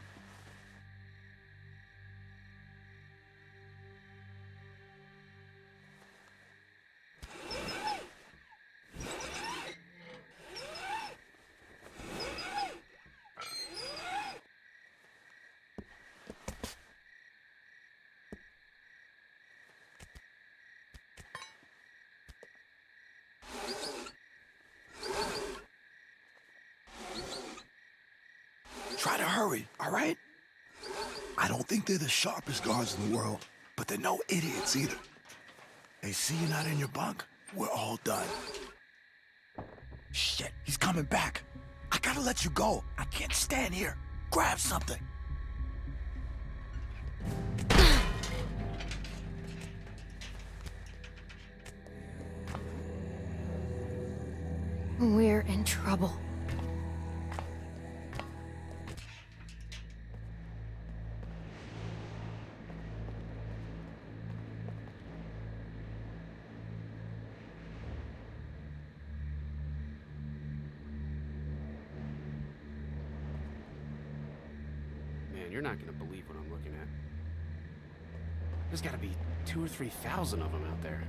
The sharpest guards in the world, but they're no idiots either. They see you not in your bunk, we're all done. Shit, he's coming back. I gotta let you go. I can't stand here. Grab something. We're in trouble. Thousand of them out there.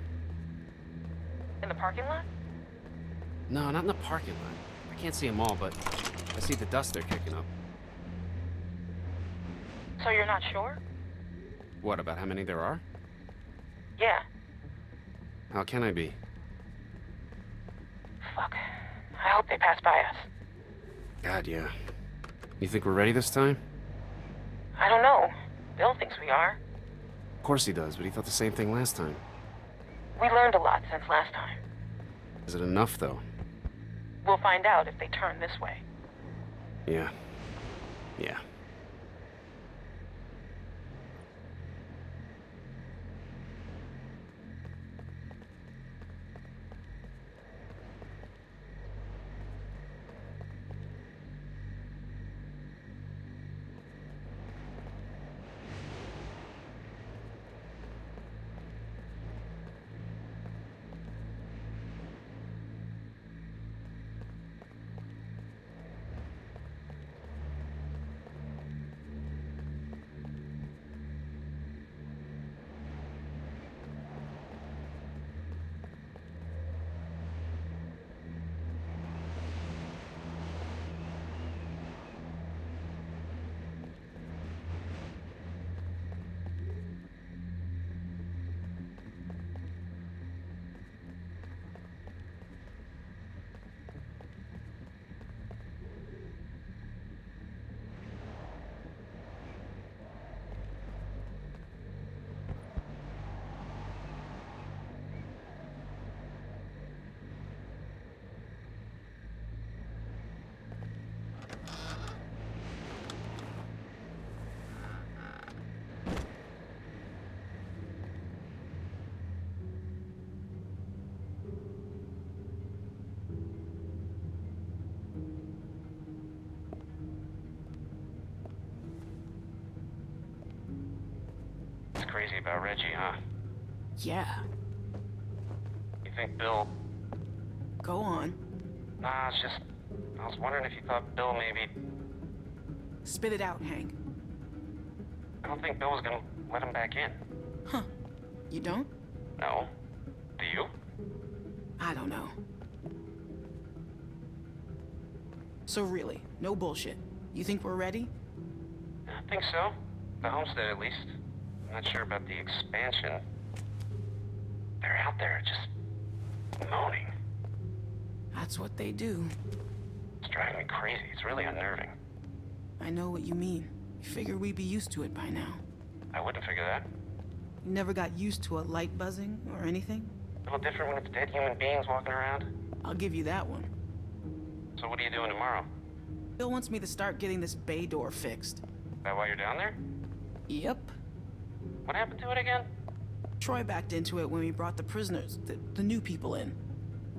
In the parking lot? No, not in the parking lot. I can't see them all, but I see the dust they're kicking up. So you're not sure? What, about how many there are? Yeah. How can I be? Fuck. I hope they pass by us. God, yeah. You think we're ready this time? I don't know. Bill thinks we are. Of course he does, but he thought the same thing last time. We learned a lot since last time. Is it enough, though? We'll find out if they turn this way. Yeah. Yeah. Bill... Go on. Nah, it's just... I was wondering if you thought Bill maybe... Spit it out, Hank. I don't think Bill was gonna let him back in. Huh. You don't? No. Do you? I don't know. So really, no bullshit. You think we're ready? I think so. The homestead, at least. I'm not sure about the expansion. They're out there just moaning. That's what they do. It's driving me crazy. It's really unnerving. I know what you mean. You figure we'd be used to it by now. I wouldn't figure that. You never got used to a light buzzing or anything? A little different when it's dead human beings walking around. I'll give you that one. So what are you doing tomorrow? Bill wants me to start getting this bay door fixed. Is That why you're down there? Yep. What happened to it again? Troy backed into it when we brought the prisoners, the, the new people in.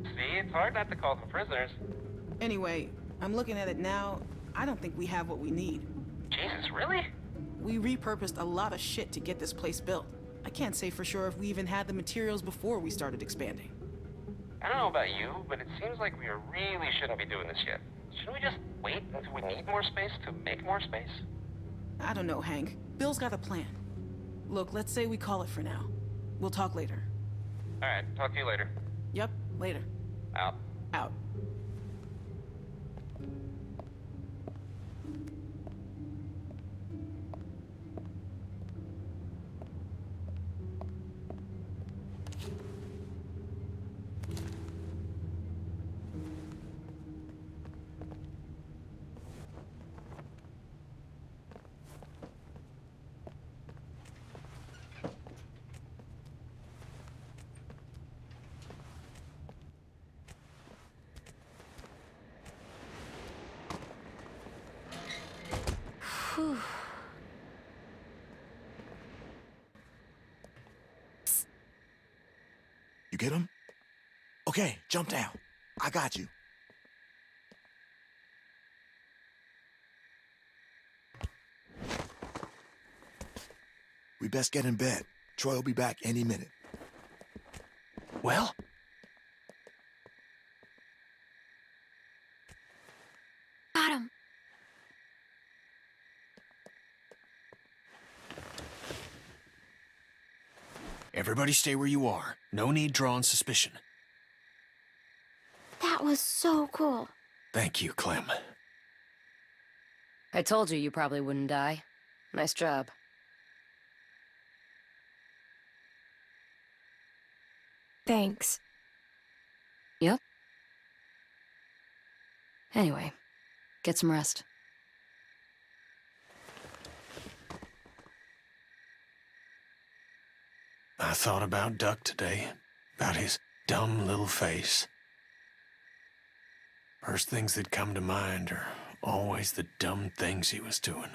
See, it's hard not to call them prisoners. Anyway, I'm looking at it now. I don't think we have what we need. Jesus, really? We repurposed a lot of shit to get this place built. I can't say for sure if we even had the materials before we started expanding. I don't know about you, but it seems like we really shouldn't be doing this yet. Shouldn't we just wait until we need more space to make more space? I don't know, Hank. Bill's got a plan. Look, let's say we call it for now. We'll talk later. Alright, talk to you later. Yep, later. Out. Out. Get him? Okay, jump down. I got you. We best get in bed. Troy will be back any minute. Well? Got him. Everybody stay where you are. No need drawing suspicion. That was so cool. Thank you, Clem. I told you you probably wouldn't die. Nice job. Thanks. Yep. Anyway, get some rest. I thought about Duck today, about his dumb little face. First things that come to mind are always the dumb things he was doing.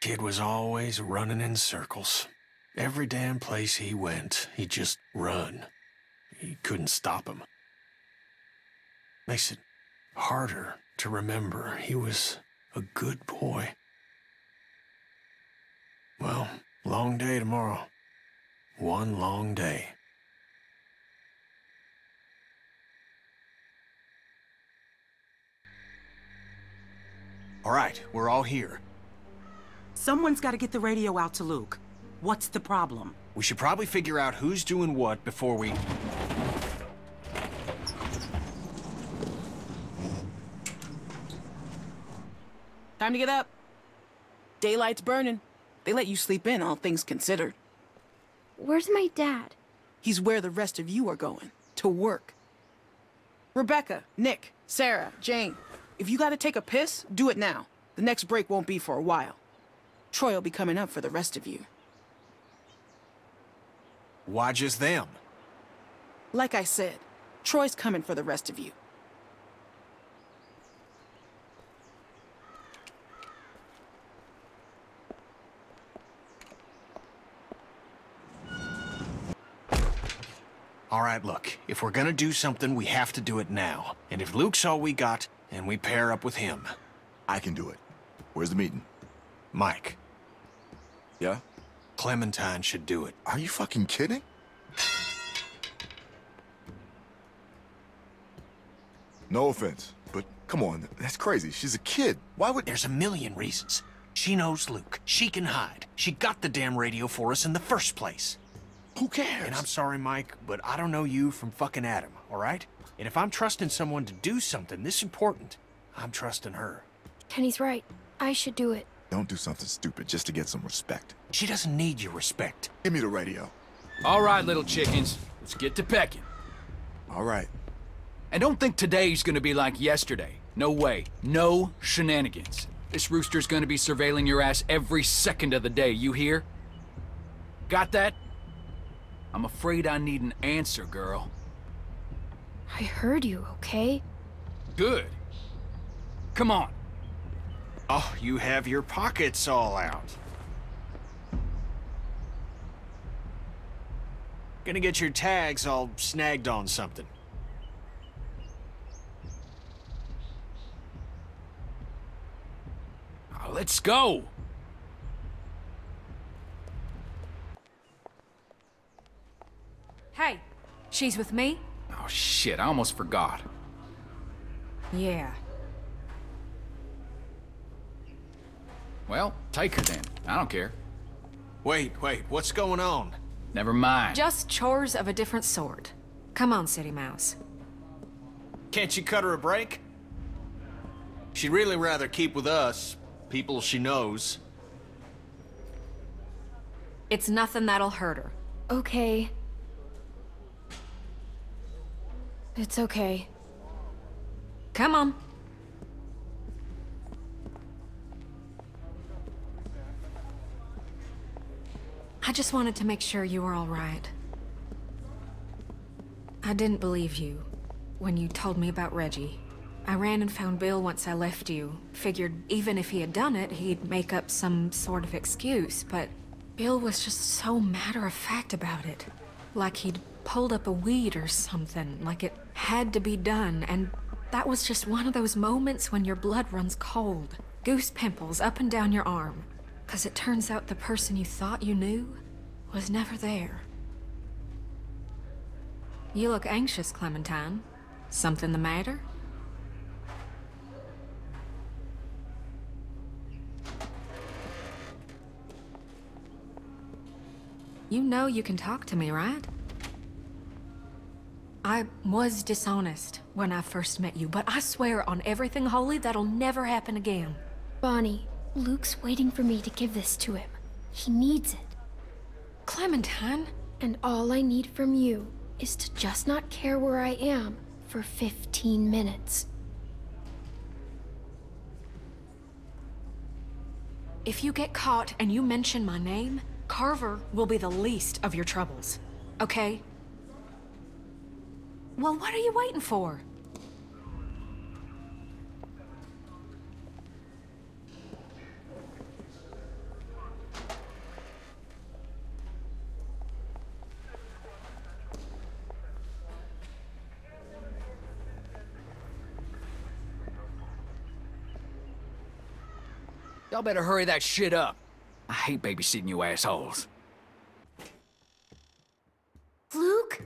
Kid was always running in circles. Every damn place he went, he'd just run. You couldn't stop him. Makes it harder to remember he was a good boy. Well, long day tomorrow. One long day. All right, we're all here. Someone's got to get the radio out to Luke. What's the problem? We should probably figure out who's doing what before we... Time to get up. Daylight's burning. They let you sleep in, all things considered. Where's my dad? He's where the rest of you are going. To work. Rebecca, Nick, Sarah, Jane. If you gotta take a piss, do it now. The next break won't be for a while. Troy will be coming up for the rest of you. Why just them? Like I said, Troy's coming for the rest of you. All right, look, if we're gonna do something, we have to do it now. And if Luke's all we got, then we pair up with him. I can do it. Where's the meeting? Mike. Yeah? Clementine should do it. Are you fucking kidding? No offense, but come on, that's crazy. She's a kid. Why would... There's a million reasons. She knows Luke. She can hide. She got the damn radio for us in the first place. Who cares? And I'm sorry, Mike, but I don't know you from fucking Adam, all right? And if I'm trusting someone to do something this important, I'm trusting her. Kenny's right. I should do it. Don't do something stupid just to get some respect. She doesn't need your respect. Give me the radio. All right, little chickens. Let's get to pecking. All right. And don't think today's gonna be like yesterday. No way. No shenanigans. This rooster's gonna be surveilling your ass every second of the day, you hear? Got that? I'm afraid I need an answer, girl. I heard you, okay? Good. Come on. Oh, you have your pockets all out. Gonna get your tags all snagged on something. Oh, let's go. Hey, she's with me? Oh, shit, I almost forgot. Yeah. Well, take her then. I don't care. Wait, wait, what's going on? Never mind. Just chores of a different sort. Come on, City Mouse. Can't you cut her a break? She'd really rather keep with us, people she knows. It's nothing that'll hurt her. Okay. It's okay. Come on. I just wanted to make sure you were all right. I didn't believe you when you told me about Reggie. I ran and found Bill once I left you. Figured even if he had done it, he'd make up some sort of excuse, but Bill was just so matter-of-fact about it. Like he'd pulled up a weed or something, like it had to be done, and that was just one of those moments when your blood runs cold. Goose pimples up and down your arm. Because it turns out the person you thought you knew was never there. You look anxious, Clementine. Something the matter? You know you can talk to me, right? I was dishonest when I first met you, but I swear on everything holy that'll never happen again. Bonnie, Luke's waiting for me to give this to him. He needs it. Clementine? And all I need from you is to just not care where I am for 15 minutes. If you get caught and you mention my name, Carver will be the least of your troubles. Okay? Well, what are you waiting for? Y'all better hurry that shit up. I hate babysitting you assholes. Luke?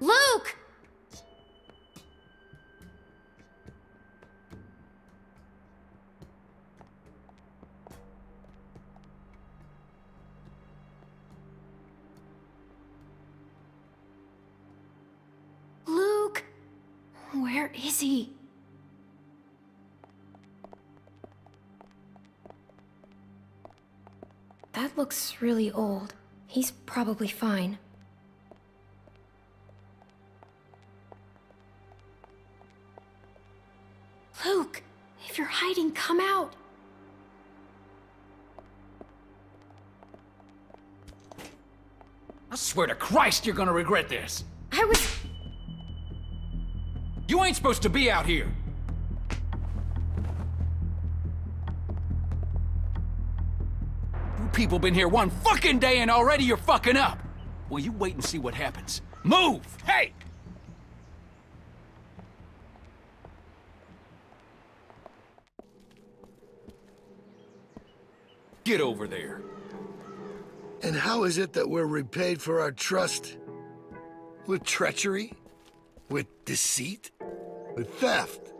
Luke! Luke! Where is he? Looks really old. He's probably fine. Luke, if you're hiding, come out. I swear to Christ you're gonna regret this. I was... You ain't supposed to be out here. People been here one fucking day and already you're fucking up. Well, you wait and see what happens. Move! Hey! Get over there. And how is it that we're repaid for our trust? With treachery? With deceit? With theft?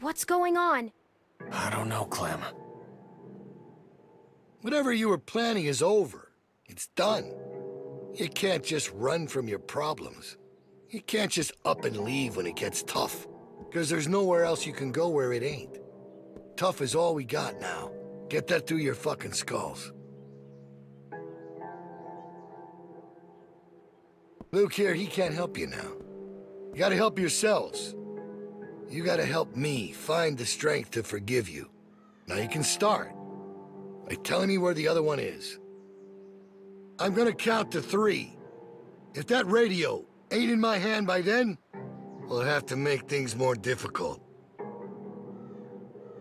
What's going on? I don't know, Clem. Whatever you were planning is over. It's done. You can't just run from your problems. You can't just up and leave when it gets tough. Because there's nowhere else you can go where it ain't. Tough is all we got now. Get that through your fucking skulls. Luke here, he can't help you now. You gotta help yourselves. You gotta help me find the strength to forgive you. Now you can start by telling me where the other one is. I'm gonna count to three. If that radio ain't in my hand by then, we'll have to make things more difficult.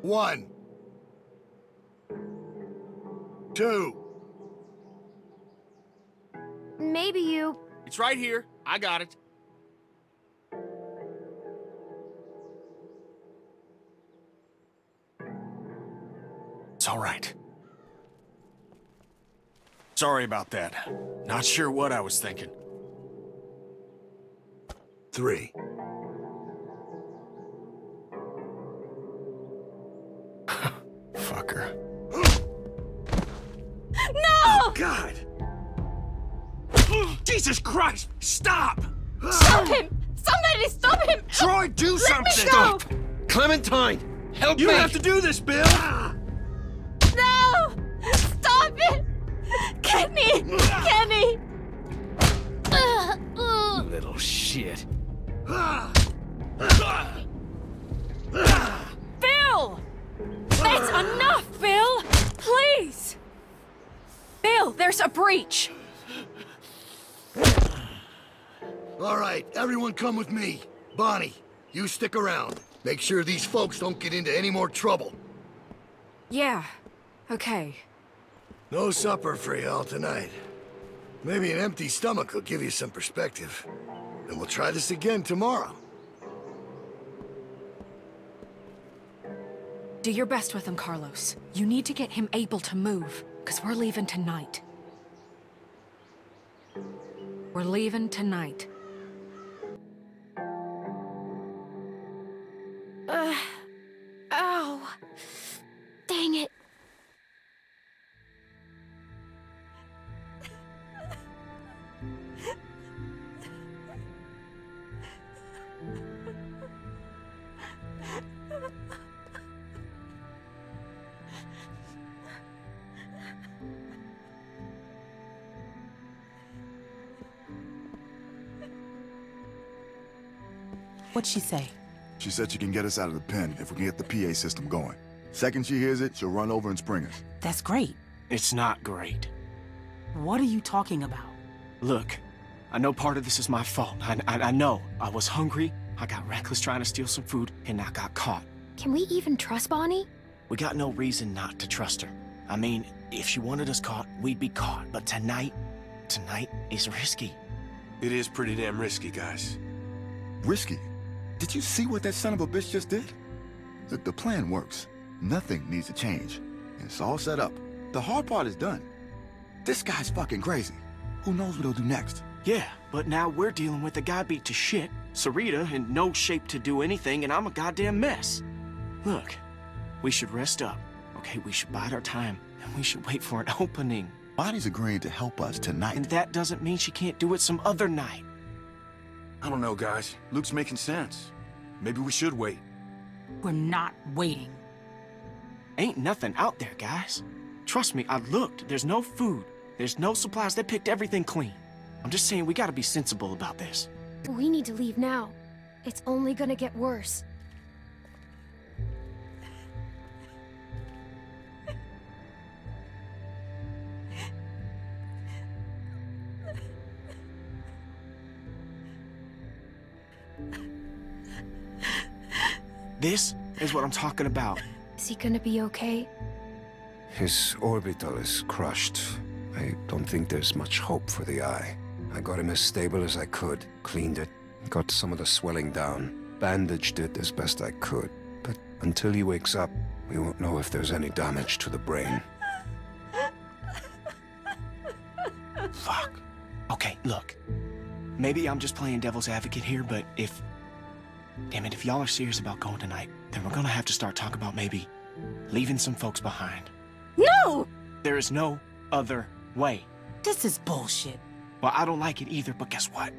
One. Two. Maybe you... It's right here. I got it. It's all right. Sorry about that. Not sure what I was thinking. Three. Fucker. No! Oh, God! Jesus Christ! Stop! Stop him! Somebody stop him! Troy, do Let something! Me go! Clementine! Help You me! don't have to do this, Bill! Shit. Bill! That's enough, Bill! Please! Bill, there's a breach! All right, everyone come with me. Bonnie, you stick around. Make sure these folks don't get into any more trouble. Yeah, okay. No supper for y'all tonight. Maybe an empty stomach will give you some perspective. And we'll try this again tomorrow. Do your best with him, Carlos. You need to get him able to move, because we're leaving tonight. We're leaving tonight. Said she can get us out of the pen if we can get the PA system going. Second she hears it, she'll run over and spring us. That's great. It's not great. What are you talking about? Look, I know part of this is my fault. I, I, I know. I was hungry, I got reckless trying to steal some food, and I got caught. Can we even trust Bonnie? We got no reason not to trust her. I mean, if she wanted us caught, we'd be caught. But tonight, tonight is risky. It is pretty damn risky, guys. Risky? Did you see what that son of a bitch just did? Look, the plan works. Nothing needs to change. It's all set up. The hard part is done. This guy's fucking crazy. Who knows what he'll do next? Yeah, but now we're dealing with a guy beat to shit, Sarita in no shape to do anything, and I'm a goddamn mess. Look, we should rest up, okay? We should bide our time, and we should wait for an opening. Bonnie's agreeing to help us tonight. And that doesn't mean she can't do it some other night. I don't know, guys. Luke's making sense. Maybe we should wait. We're not waiting. Ain't nothing out there, guys. Trust me, I looked. There's no food. There's no supplies. They picked everything clean. I'm just saying we gotta be sensible about this. We need to leave now. It's only gonna get worse. This is what I'm talking about. Is he gonna be okay? His orbital is crushed. I don't think there's much hope for the eye. I got him as stable as I could, cleaned it, got some of the swelling down, bandaged it as best I could. But until he wakes up, we won't know if there's any damage to the brain. Fuck. Okay, look. Maybe I'm just playing devil's advocate here, but if... Damn it, if y'all are serious about going tonight, then we're gonna have to start talking about maybe leaving some folks behind. No! There is no other way. This is bullshit. Well, I don't like it either, but guess what?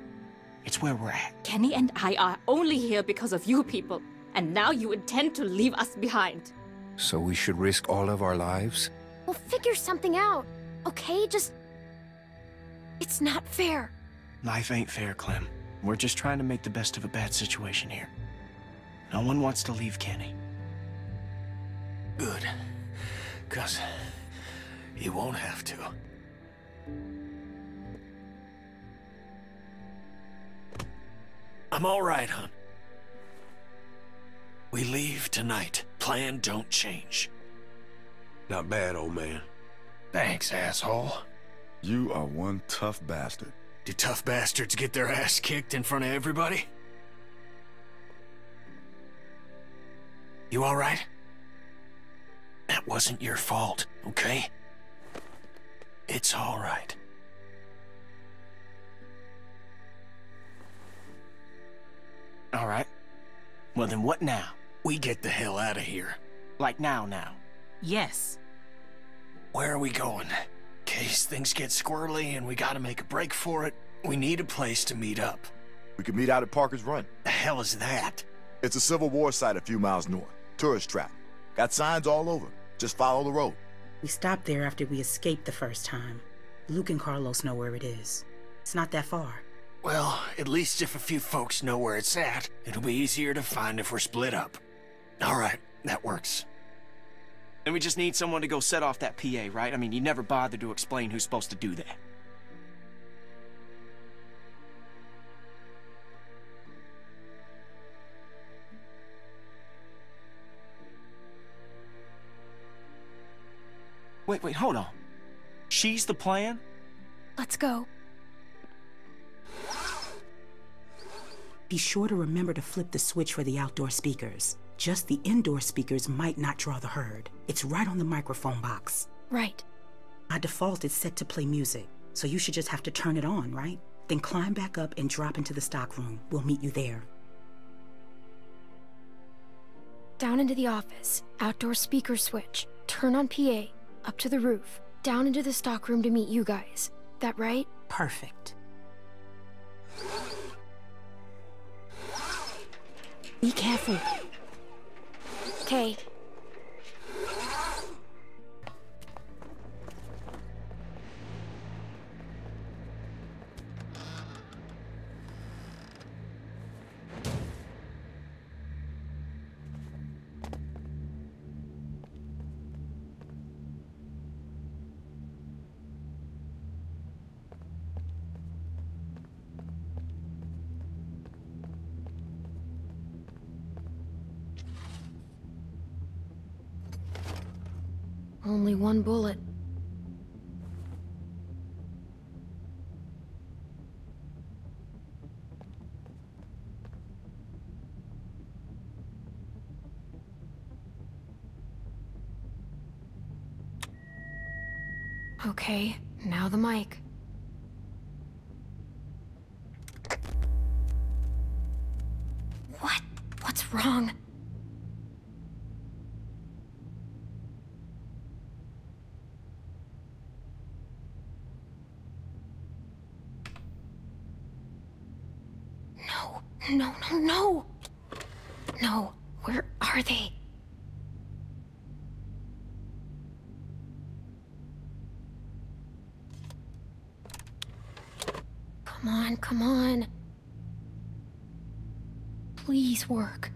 It's where we're at. Kenny and I are only here because of you people, and now you intend to leave us behind. So we should risk all of our lives? We'll figure something out, okay? Just... It's not fair. Life ain't fair, Clem. We're just trying to make the best of a bad situation here. No one wants to leave Kenny. Good. Cause you won't have to. I'm all right, hon. We leave tonight. Plan don't change. Not bad, old man. Thanks, asshole. You are one tough bastard. Do tough bastards get their ass kicked in front of everybody? You all right? That wasn't your fault, okay? It's all right. All right. Well, then what now? We get the hell out of here. Like now, now. Yes. Where are we going? In case things get squirrely and we gotta make a break for it, we need a place to meet up. We could meet out at Parker's Run. The hell is that? It's a Civil War site a few miles north. Tourist trap. Got signs all over. Just follow the road. We stopped there after we escaped the first time. Luke and Carlos know where it is. It's not that far. Well, at least if a few folks know where it's at, it'll be easier to find if we're split up. All right, that works. And we just need someone to go set off that PA, right? I mean, you never bothered to explain who's supposed to do that. Wait, wait, hold on. She's the plan? Let's go. Be sure to remember to flip the switch for the outdoor speakers. Just the indoor speakers might not draw the herd. It's right on the microphone box. Right. By default, it's set to play music, so you should just have to turn it on, right? Then climb back up and drop into the stockroom. We'll meet you there. Down into the office. Outdoor speaker switch. Turn on PA. Up to the roof. Down into the stockroom to meet you guys. That right? Perfect. Be careful. Okay. One bullet. Okay, now the mic. What? What's wrong? Work.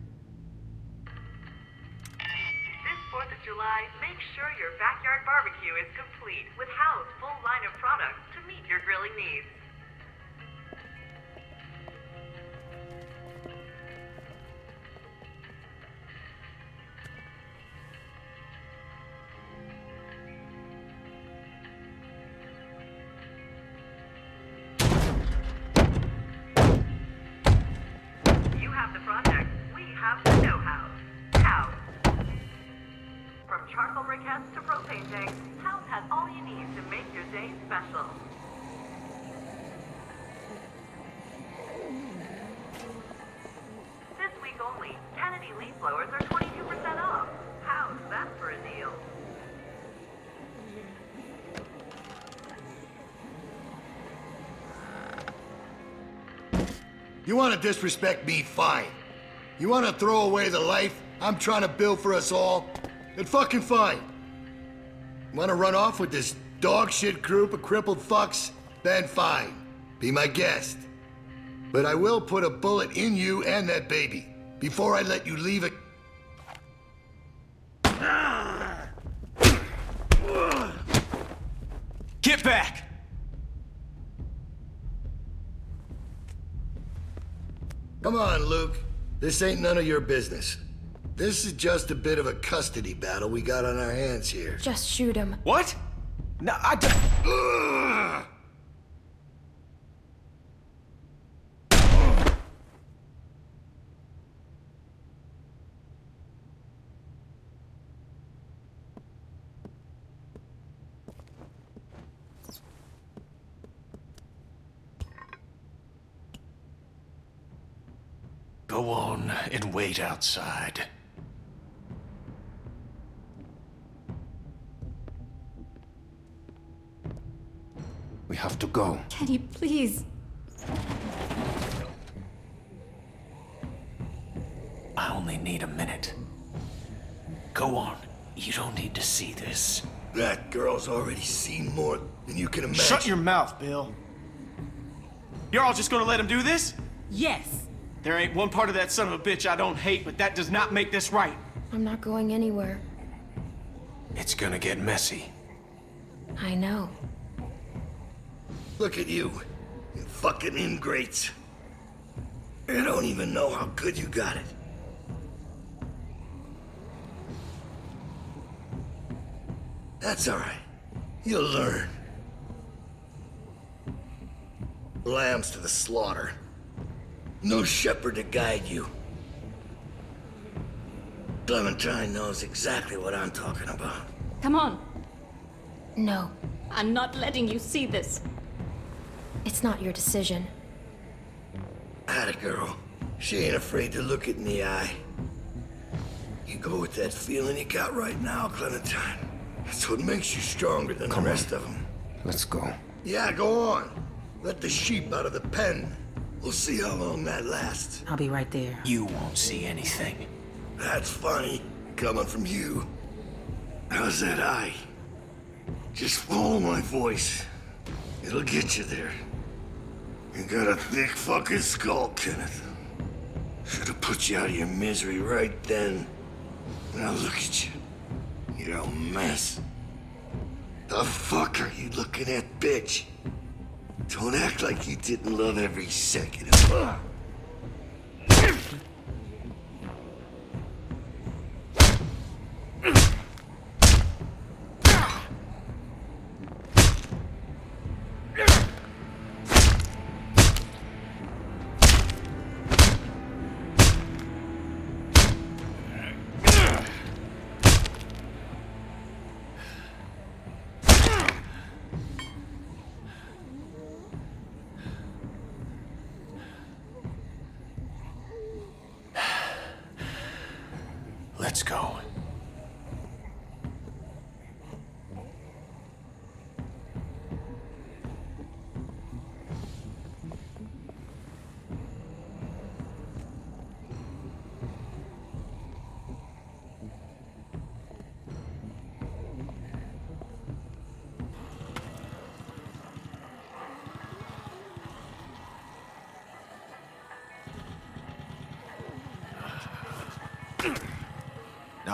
This 4th of July, make sure your backyard barbecue is complete with Howe's charcoal to propane tanks, Howe's has all you need to make your day special. This week only, Kennedy leaf blowers are 22% off. How's that for a deal? You want to disrespect me, fine. You want to throw away the life I'm trying to build for us all? Then fucking fine. Want to run off with this dog shit group of crippled fucks? Then fine. Be my guest. But I will put a bullet in you and that baby before I let you leave it. Get back! Come on, Luke. This ain't none of your business. This is just a bit of a custody battle we got on our hands here. Just shoot him. What? No, I don't. Go on and wait outside. Have to go. Kenny, please. I only need a minute. Go on. You don't need to see this. That girl's already seen more than you can imagine. Shut your mouth, Bill. You're all just gonna let him do this? Yes. There ain't one part of that son of a bitch I don't hate, but that does not make this right. I'm not going anywhere. It's gonna get messy. I know. Look at you. You fucking ingrates. I don't even know how good you got it. That's alright. You'll learn. Lambs to the slaughter. No shepherd to guide you. Clementine knows exactly what I'm talking about. Come on. No. I'm not letting you see this. It's not your decision. Atta girl. She ain't afraid to look it in the eye. You go with that feeling you got right now, Clementine. That's what makes you stronger than Come the on. rest of them. Let's go. Yeah, go on. Let the sheep out of the pen. We'll see how long that lasts. I'll be right there. You won't see anything. That's funny, coming from you. How's that eye? Just follow my voice. It'll get you there. You got a thick fucking skull, Kenneth. Should have put you out of your misery right then. Now look at you. You're a mess. The fuck are you looking at, bitch? Don't act like you didn't love every second of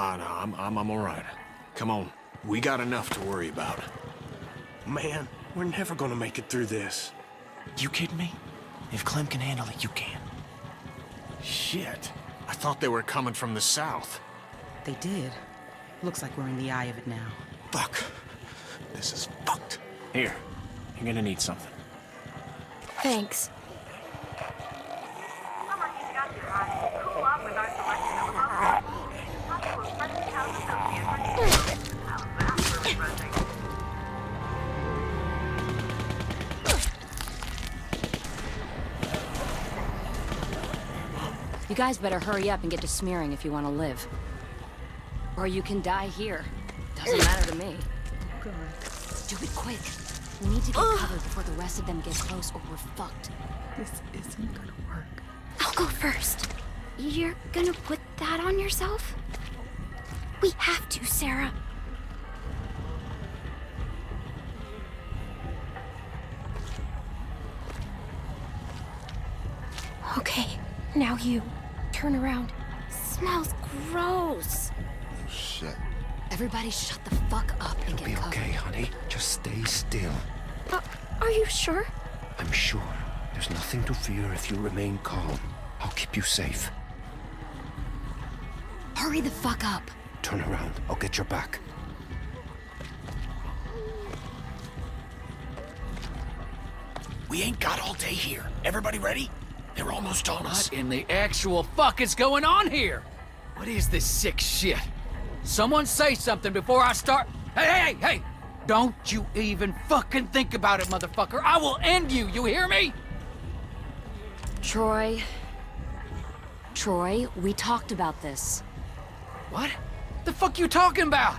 No, no, I'm, I'm, I'm all right. Come on. We got enough to worry about. Man, we're never gonna make it through this. You kidding me? If Clem can handle it, you can. Shit. I thought they were coming from the south. They did. Looks like we're in the eye of it now. Fuck. This is fucked. Here. You're gonna need something. Thanks. Guys better hurry up and get to smearing if you want to live. Or you can die here. Doesn't matter to me. Do it quick. We need to get covered before the rest of them get close or we're fucked. This isn't gonna work. I'll go first. You're gonna put that on yourself? We have to, Sarah. Okay, now you. Turn around. Smells gross. Shit. Everybody shut the fuck up and get Be covered. okay, honey. Just stay still. Uh, are you sure? I'm sure. There's nothing to fear if you remain calm. I'll keep you safe. Hurry the fuck up. Turn around. I'll get your back. We ain't got all day here. Everybody ready? They're almost on us. What in the actual fuck is going on here? What is this sick shit? Someone say something before I start. Hey, hey, hey, hey! Don't you even fucking think about it, motherfucker. I will end you, you hear me? Troy. Troy, we talked about this. What? The fuck you talking about?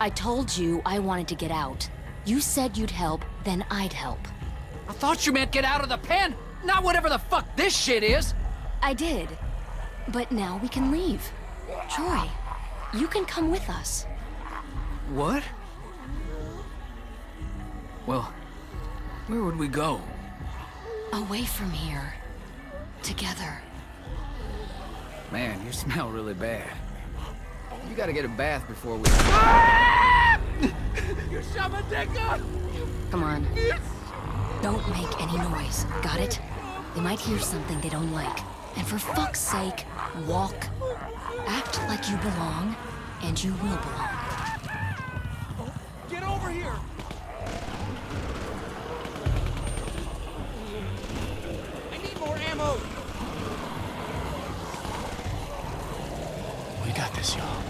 I told you I wanted to get out. You said you'd help, then I'd help. I thought you meant get out of the pen, not whatever the fuck this shit is. I did. But now we can leave. Troy, you can come with us. What? Well, where would we go? Away from here. Together. Man, you smell really bad. You gotta get a bath before we... you shot my dick up! Come on. Don't make any noise, got it? They might hear something they don't like. And for fuck's sake, walk. Act like you belong, and you will belong. Get over here! I need more ammo! We got this, y'all.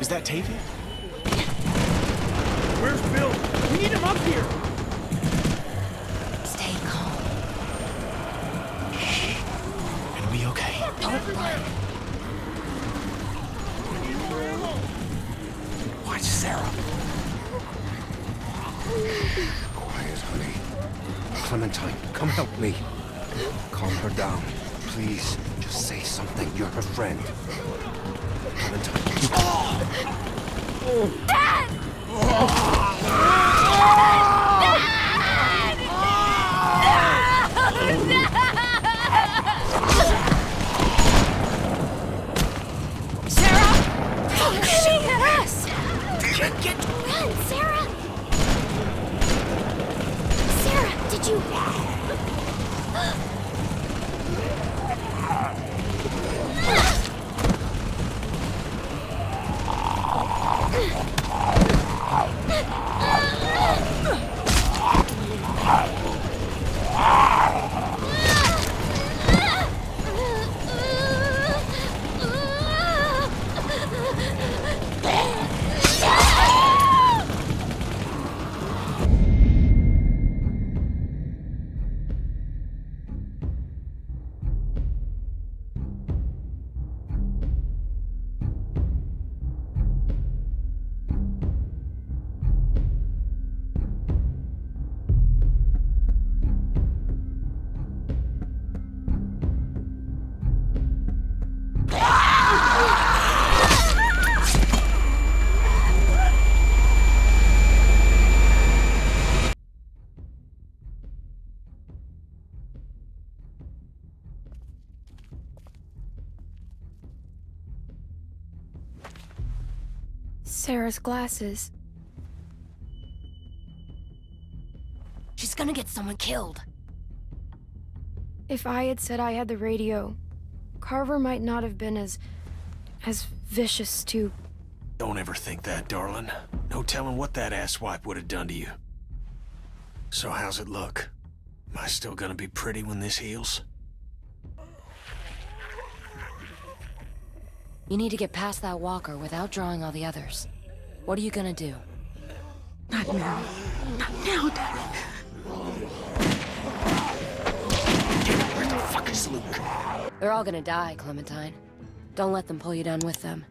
Is that Tavia? Where's Bill? We need him up here! Stay calm. Gonna be okay. Don't run. Watch Sarah. Quiet, honey. Clementine, come help me. Calm her down. Please, just say something. You're her friend. Clementine, you... Dad! Sarah! Get, get... Run, Sarah! Sarah, did you... Sarah's glasses. She's gonna get someone killed. If I had said I had the radio, Carver might not have been as... as vicious to... Don't ever think that, darling. No telling what that asswipe would have done to you. So how's it look? Am I still gonna be pretty when this heals? You need to get past that walker without drawing all the others. What are you gonna do? Not now. Not now, Daddy. fuck is Luke? They're all gonna die, Clementine. Don't let them pull you down with them.